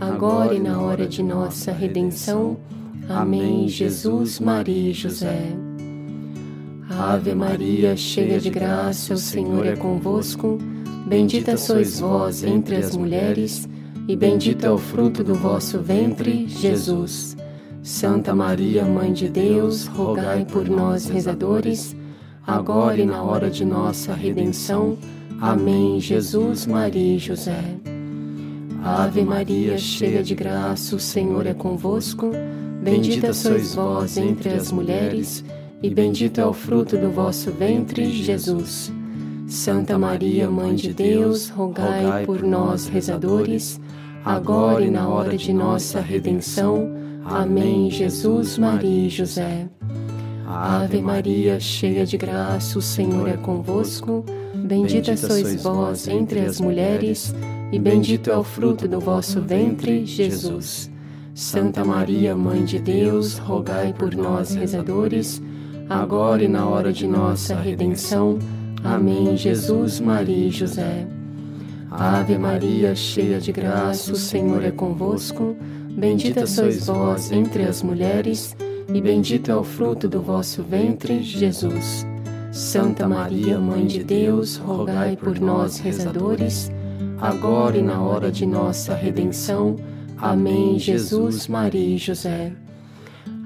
agora e na hora de nossa redenção. Amém. Jesus, Maria e José. Ave Maria, cheia de graça, o Senhor é convosco. Bendita sois vós entre as mulheres, e bendito é o fruto do vosso ventre, Jesus. Santa Maria, Mãe de Deus, rogai por nós, rezadores, agora e na hora de nossa redenção. Amém. Jesus, Maria e José. Ave Maria, cheia de graça, o Senhor é convosco. Bendita sois vós entre as mulheres, e bendito é o fruto do vosso ventre, Jesus. Santa Maria, Mãe de Deus, rogai por nós, rezadores, agora e na hora de nossa redenção. Amém. Jesus, Maria e José. Ave Maria, cheia de graça, o Senhor é convosco. Bendita sois vós entre as mulheres, e bendito é o fruto do vosso ventre, Jesus. Santa Maria, Mãe de Deus, rogai por nós, rezadores, agora e na hora de nossa redenção. Amém. Jesus, Maria e José. Ave Maria, cheia de graça, o Senhor é convosco. Bendita sois vós entre as mulheres, e bendito é o fruto do vosso ventre, Jesus. Santa Maria, Mãe de Deus, rogai por nós, rezadores, agora e na hora de nossa redenção. Amém. Jesus, Maria e José.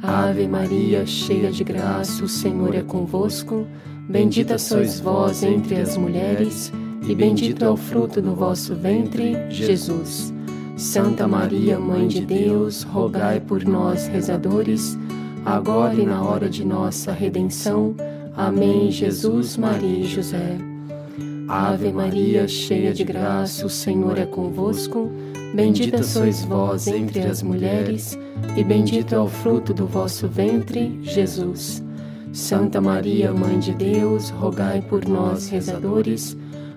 Ave Maria, cheia de graça, o Senhor é convosco. Bendita sois vós entre as mulheres, e bendito é o fruto do vosso ventre, Jesus. Santa Maria, Mãe de Deus, rogai por nós, rezadores, agora e na hora de nossa redenção. Amém. Jesus, Maria e José. Ave Maria, cheia de graça, o Senhor é convosco. Bendita sois vós entre as mulheres, e bendito é o fruto do vosso ventre, Jesus. Santa Maria, Mãe de Deus, rogai por nós, rezadores,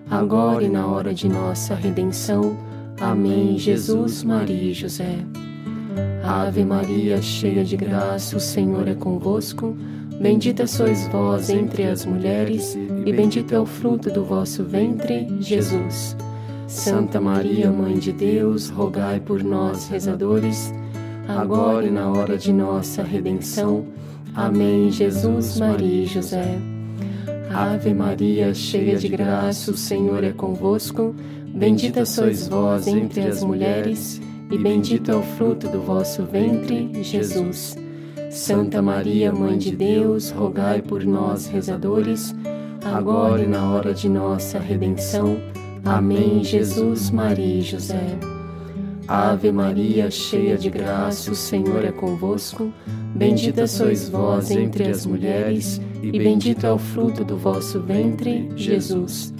agora e na hora de nossa redenção. Amém. Jesus, Maria e José. Ave Maria, cheia de graça, o Senhor é convosco. Bendita sois vós entre as mulheres, e bendito é o fruto do vosso ventre, Jesus. Santa Maria, Mãe de Deus, rogai por nós, rezadores, agora e na hora de nossa redenção. Amém. Jesus, Maria e José. Ave Maria, cheia de graça, o Senhor é convosco. Bendita sois vós entre as mulheres, e bendito é o fruto do vosso ventre, Jesus. Santa Maria, Mãe de Deus, rogai por nós, rezadores, agora e na hora de nossa redenção. Amém. Jesus, Maria e José. Ave Maria, cheia de graça, o Senhor é convosco. Bendita sois vós entre as mulheres, e bendito é o fruto do vosso ventre, Jesus.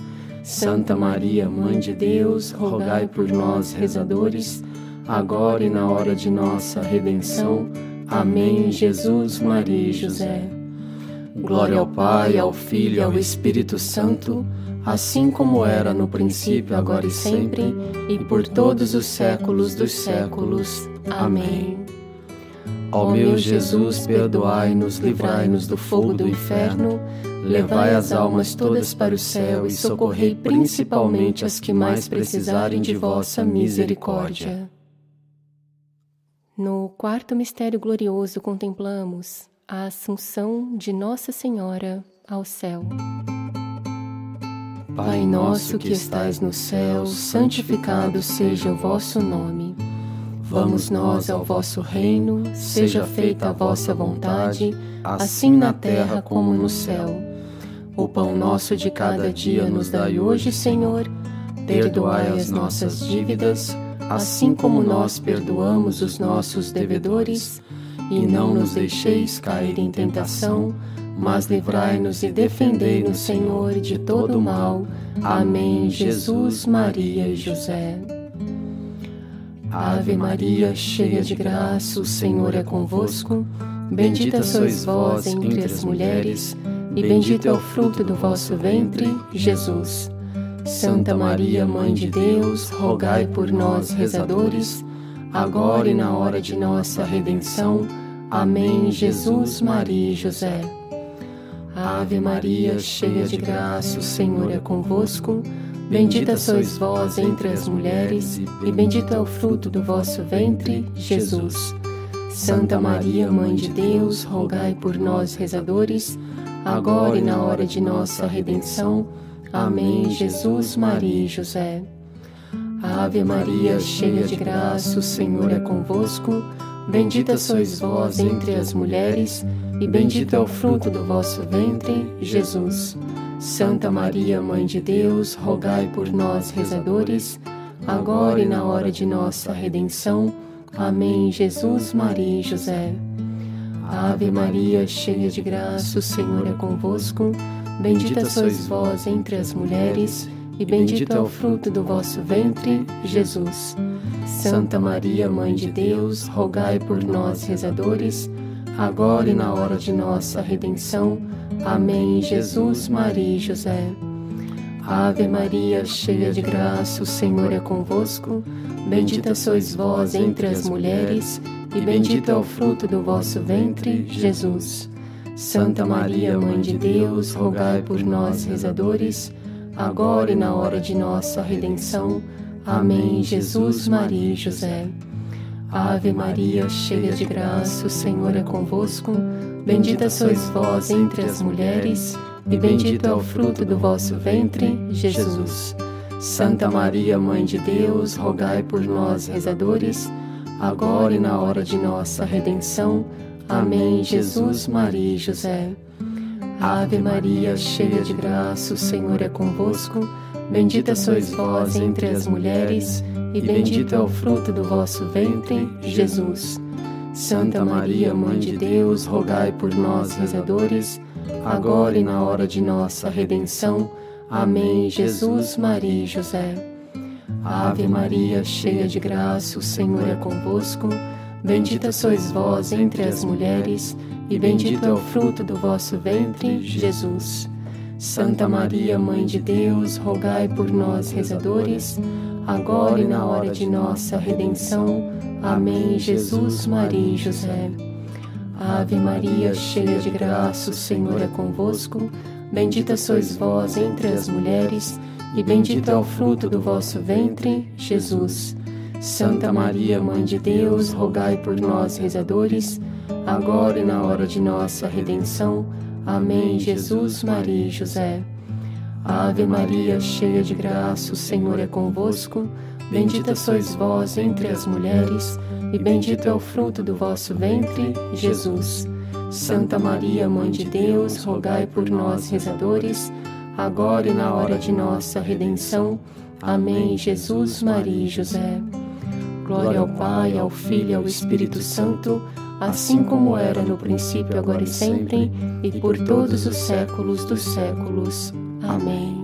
Santa Maria, Mãe de Deus, rogai por nós, rezadores, agora e na hora de nossa redenção. Amém. Jesus, Maria e José. Glória ao Pai, ao Filho e ao Espírito Santo assim como era no princípio, agora e sempre, e por todos os séculos dos séculos. Amém. Ó meu Jesus, perdoai-nos, livrai-nos do fogo do inferno, levai as almas todas para o céu e socorrei principalmente as que mais precisarem de vossa misericórdia. No quarto mistério glorioso contemplamos a Assunção de Nossa Senhora ao céu. Pai nosso que estais no céu, santificado seja o vosso nome. Vamos nós ao vosso reino, seja feita a vossa vontade, assim na terra como no céu. O pão nosso de cada dia nos dai hoje, Senhor. Perdoai as nossas dívidas, assim como nós perdoamos os nossos devedores, e não nos deixeis cair em tentação mas livrai-nos e defendei-nos, Senhor, de todo mal. Amém. Jesus, Maria e José. Ave Maria, cheia de graça, o Senhor é convosco. Bendita sois vós entre as mulheres, e bendito é o fruto do vosso ventre, Jesus. Santa Maria, Mãe de Deus, rogai por nós, rezadores, agora e na hora de nossa redenção. Amém. Jesus, Maria e José. Ave Maria, cheia de graça, o Senhor é convosco. Bendita sois vós entre as mulheres, e bendito é o fruto do vosso ventre, Jesus. Santa Maria, Mãe de Deus, rogai por nós, rezadores, agora e na hora de nossa redenção. Amém. Jesus, Maria e José. Ave Maria, cheia de graça, o Senhor é convosco. Bendita sois vós entre as mulheres, e bendito é o fruto do vosso ventre, Jesus. Santa Maria, Mãe de Deus, rogai por nós, rezadores, agora e na hora de nossa redenção. Amém. Jesus, Maria e José. Ave Maria, cheia de graça, o Senhor é convosco. Bendita sois vós entre as mulheres, e bendito é o fruto do vosso ventre, Jesus. Santa Maria, Mãe de Deus, rogai por nós, rezadores, agora e na hora de nossa redenção. Amém. Jesus, Maria e José. Ave Maria, cheia de graça, o Senhor é convosco. Bendita sois vós entre as mulheres, e bendito é o fruto do vosso ventre, Jesus. Santa Maria, Mãe de Deus, rogai por nós, rezadores, agora e na hora de nossa redenção. Amém. Jesus, Maria e José. Ave Maria, cheia de graça, o Senhor é convosco. Bendita sois vós entre as mulheres, e bendito é o fruto do vosso ventre, Jesus. Santa Maria, Mãe de Deus, rogai por nós, rezadores, agora e na hora de nossa redenção. Amém. Jesus, Maria e José. Ave Maria, cheia de graça, o Senhor é convosco. Bendita sois vós entre as mulheres, e bendito é o fruto do vosso ventre, Jesus. Santa Maria, Mãe de Deus, rogai por nós, rezadores, agora e na hora de nossa redenção. Amém. Jesus, Maria e José. Ave Maria, cheia de graça, o Senhor é convosco. Bendita sois vós entre as mulheres, e bendito é o fruto do vosso ventre, Jesus. Santa Maria, Mãe de Deus, rogai por nós, rezadores, agora e na hora de nossa redenção. Amém. Jesus, Maria e José. Ave Maria, cheia de graça, o Senhor é convosco. Bendita sois vós entre as mulheres, e bendito é o fruto do vosso ventre, Jesus. Santa Maria, Mãe de Deus, rogai por nós, rezadores, agora e na hora de nossa redenção. Amém. Jesus, Maria e José. Ave Maria, cheia de graça, o Senhor é convosco. Bendita sois vós entre as mulheres, e bendito é o fruto do vosso ventre, Jesus. Santa Maria, Mãe de Deus, rogai por nós, rezadores, agora e na hora de nossa redenção. Amém. Jesus, Maria e José. Glória ao Pai, ao Filho e ao Espírito Santo, assim como era no princípio, agora e sempre, e por todos os séculos dos séculos. Amém.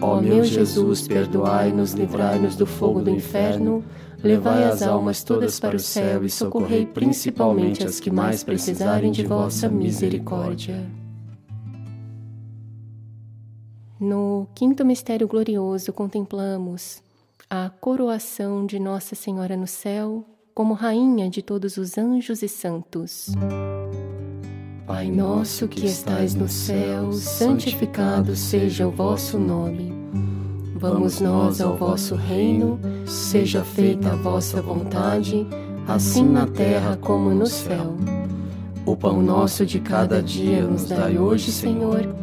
Ó meu Jesus, perdoai-nos, livrai-nos do fogo do inferno, levai as almas todas para o céu e socorrei principalmente as que mais precisarem de vossa misericórdia. No quinto mistério glorioso, contemplamos a coroação de Nossa Senhora no céu como Rainha de todos os anjos e santos. Pai nosso que estais no céu, santificado seja o vosso nome. Vamos nós ao vosso reino, seja feita a vossa vontade, assim na terra como no céu. O pão nosso de cada dia nos dai hoje, Senhor.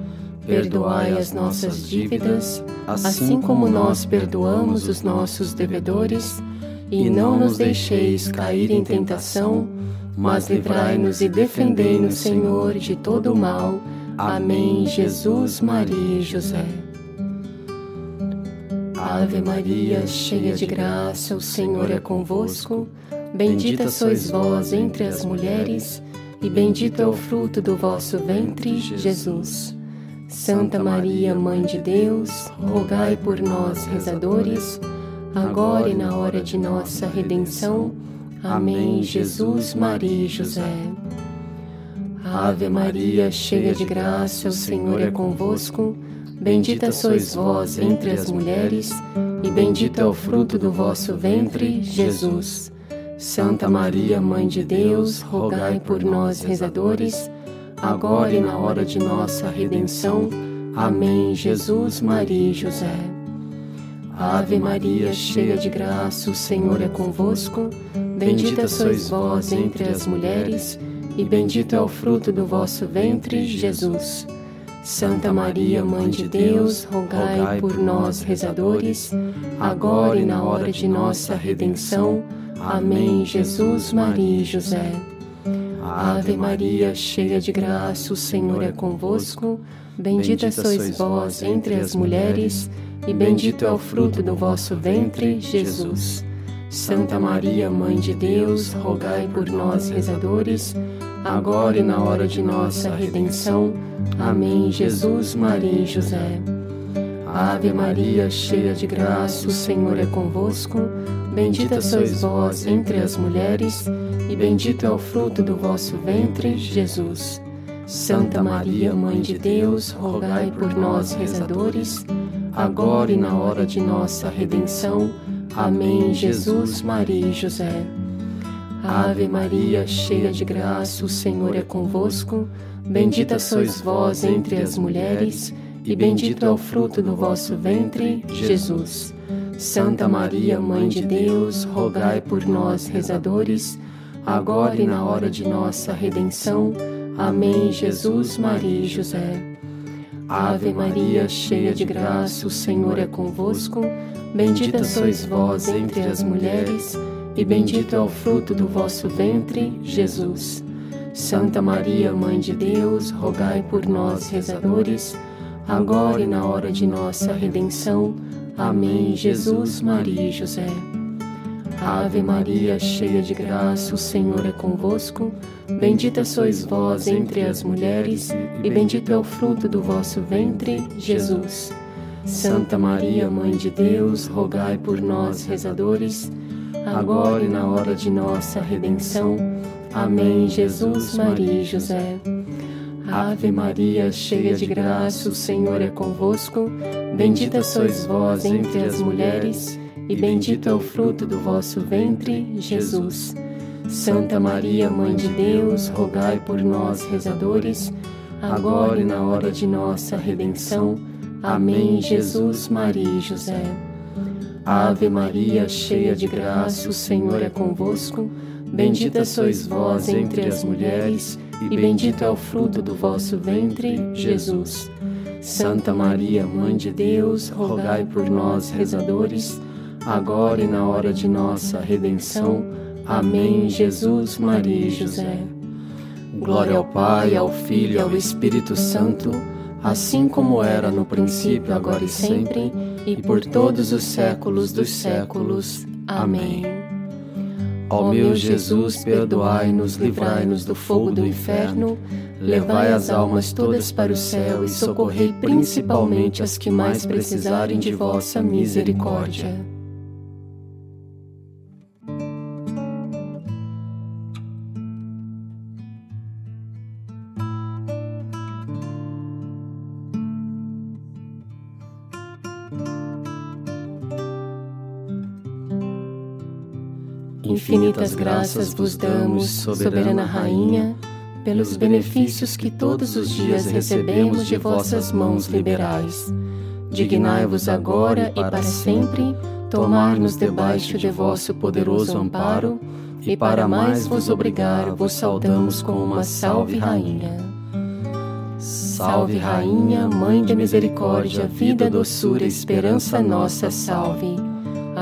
Perdoai as nossas dívidas, assim como nós perdoamos os nossos devedores, e não nos deixeis cair em tentação, mas livrai-nos e defendei-nos, Senhor, de todo o mal. Amém. Jesus, Maria e José. Ave Maria, cheia de graça, o Senhor é convosco. Bendita sois vós entre as mulheres, e bendito é o fruto do vosso ventre, Jesus. Santa Maria, Mãe de Deus, rogai por nós, rezadores, agora e na hora de nossa redenção. Amém. Jesus, Maria e José. Ave Maria, cheia de graça, o Senhor é convosco. Bendita sois vós entre as mulheres, e bendito é o fruto do vosso ventre, Jesus. Santa Maria, Mãe de Deus, rogai por nós, rezadores, agora e na hora de nossa redenção. Amém. Jesus, Maria e José. Ave Maria, cheia de graça, o Senhor é convosco. Bendita sois vós entre as mulheres, e bendito é o fruto do vosso ventre, Jesus. Santa Maria, Mãe de Deus, rogai por nós, rezadores, agora e na hora de nossa redenção. Amém. Jesus, Maria e José. Ave Maria, cheia de graça, o Senhor é convosco. Bendita sois vós entre as mulheres, e bendito é o fruto do vosso ventre, Jesus. Santa Maria, Mãe de Deus, rogai por nós, rezadores, agora e na hora de nossa redenção. Amém. Jesus, Maria e José. Ave Maria, cheia de graça, o Senhor é convosco. Bendita sois vós entre as mulheres, e bendito é o fruto do vosso ventre, Jesus. Santa Maria, Mãe de Deus, rogai por nós, rezadores, agora e na hora de nossa redenção. Amém. Jesus, Maria e José. Ave Maria, cheia de graça, o Senhor é convosco. Bendita sois vós entre as mulheres, e bendito é o fruto do vosso ventre, Jesus. Santa Maria, Mãe de Deus, rogai por nós, rezadores, agora e na hora de nossa redenção. Amém. Jesus, Maria e José. Ave Maria, cheia de graça, o Senhor é convosco. Bendita sois vós entre as mulheres, e bendito é o fruto do vosso ventre, Jesus. Santa Maria, Mãe de Deus, rogai por nós, rezadores, agora e na hora de nossa redenção. Amém. Jesus, Maria e José. Ave Maria, cheia de graça, o Senhor é convosco. Bendita sois vós entre as mulheres, e bendito é o fruto do vosso ventre, Jesus. Santa Maria, Mãe de Deus, rogai por nós, rezadores, agora e na hora de nossa redenção. Amém. Jesus, Maria e José. Ave Maria, cheia de graça, o Senhor é convosco. Bendita sois vós entre as mulheres, e bendito é o fruto do vosso ventre, Jesus. Santa Maria, Mãe de Deus, rogai por nós, rezadores, agora e na hora de nossa redenção. Amém. Jesus, Maria e José. Ave Maria, cheia de graça, o Senhor é convosco. Bendita sois vós entre as mulheres, e bendito é o fruto do vosso ventre, Jesus. Santa Maria, Mãe de Deus, rogai por nós, rezadores, agora e na hora de nossa redenção. Amém. Jesus, Maria e José. Glória ao Pai, ao Filho e ao Espírito Santo, assim como era no princípio, agora e sempre, e por todos os séculos dos séculos. Amém. Ó meu Jesus, perdoai-nos, livrai-nos do fogo do inferno, levai as almas todas para o céu e socorrei principalmente as que mais precisarem de vossa misericórdia. Infinitas graças vos damos, soberana Rainha, pelos benefícios que todos os dias recebemos de vossas mãos liberais. Dignai-vos agora e para sempre tomar-nos debaixo de vosso poderoso amparo, e para mais vos obrigar, vos saudamos com uma salve, Rainha. Salve, Rainha, Mãe de Misericórdia, vida, doçura, esperança nossa, salve.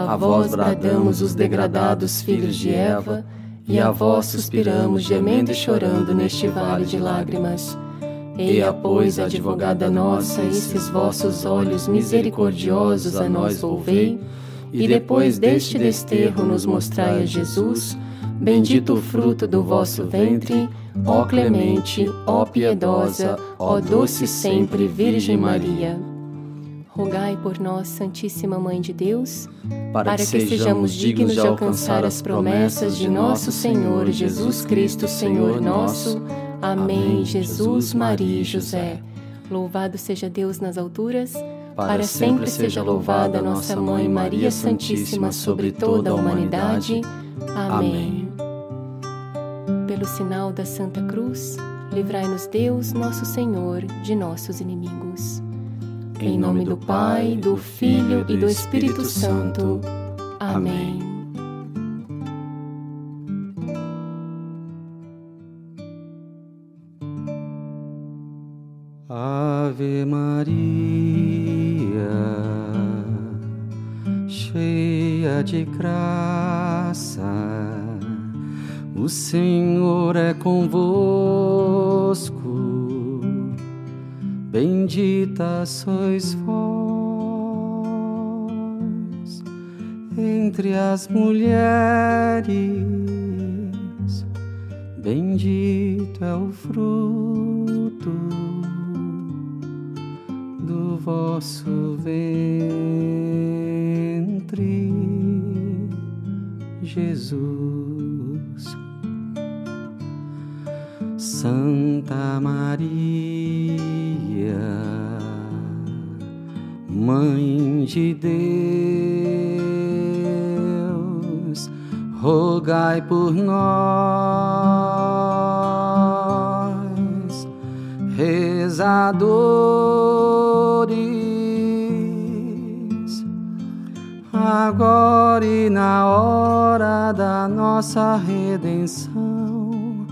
A vós bradamos os degradados filhos de Eva, e a vós suspiramos, gemendo e chorando neste vale de lágrimas. Eia, pois, advogada nossa, esses vossos olhos misericordiosos a nós volvei, e depois deste desterro nos mostrai a Jesus, bendito o fruto do vosso ventre, Ó clemente, ó piedosa, ó doce sempre Virgem Maria. Rogai por nós, Santíssima Mãe de Deus, para, para que, que sejamos dignos de alcançar as promessas de nosso Senhor Jesus Cristo, Senhor nosso. Amém. Jesus, Maria e José. Louvado seja Deus nas alturas, para, para sempre seja louvada nossa Mãe Maria Santíssima sobre toda a humanidade. Amém. Pelo sinal da Santa Cruz, livrai-nos Deus, nosso Senhor, de nossos inimigos. Em nome do Pai, do Filho e do Espírito Santo. Amém. Ave Maria, cheia de graça o Senhor é convosco, bendita sois vós entre as mulheres, bendito é o fruto do vosso ventre, Jesus. Santa Maria, Mãe de Deus, rogai por nós, rezadores, agora e na hora da nossa redenção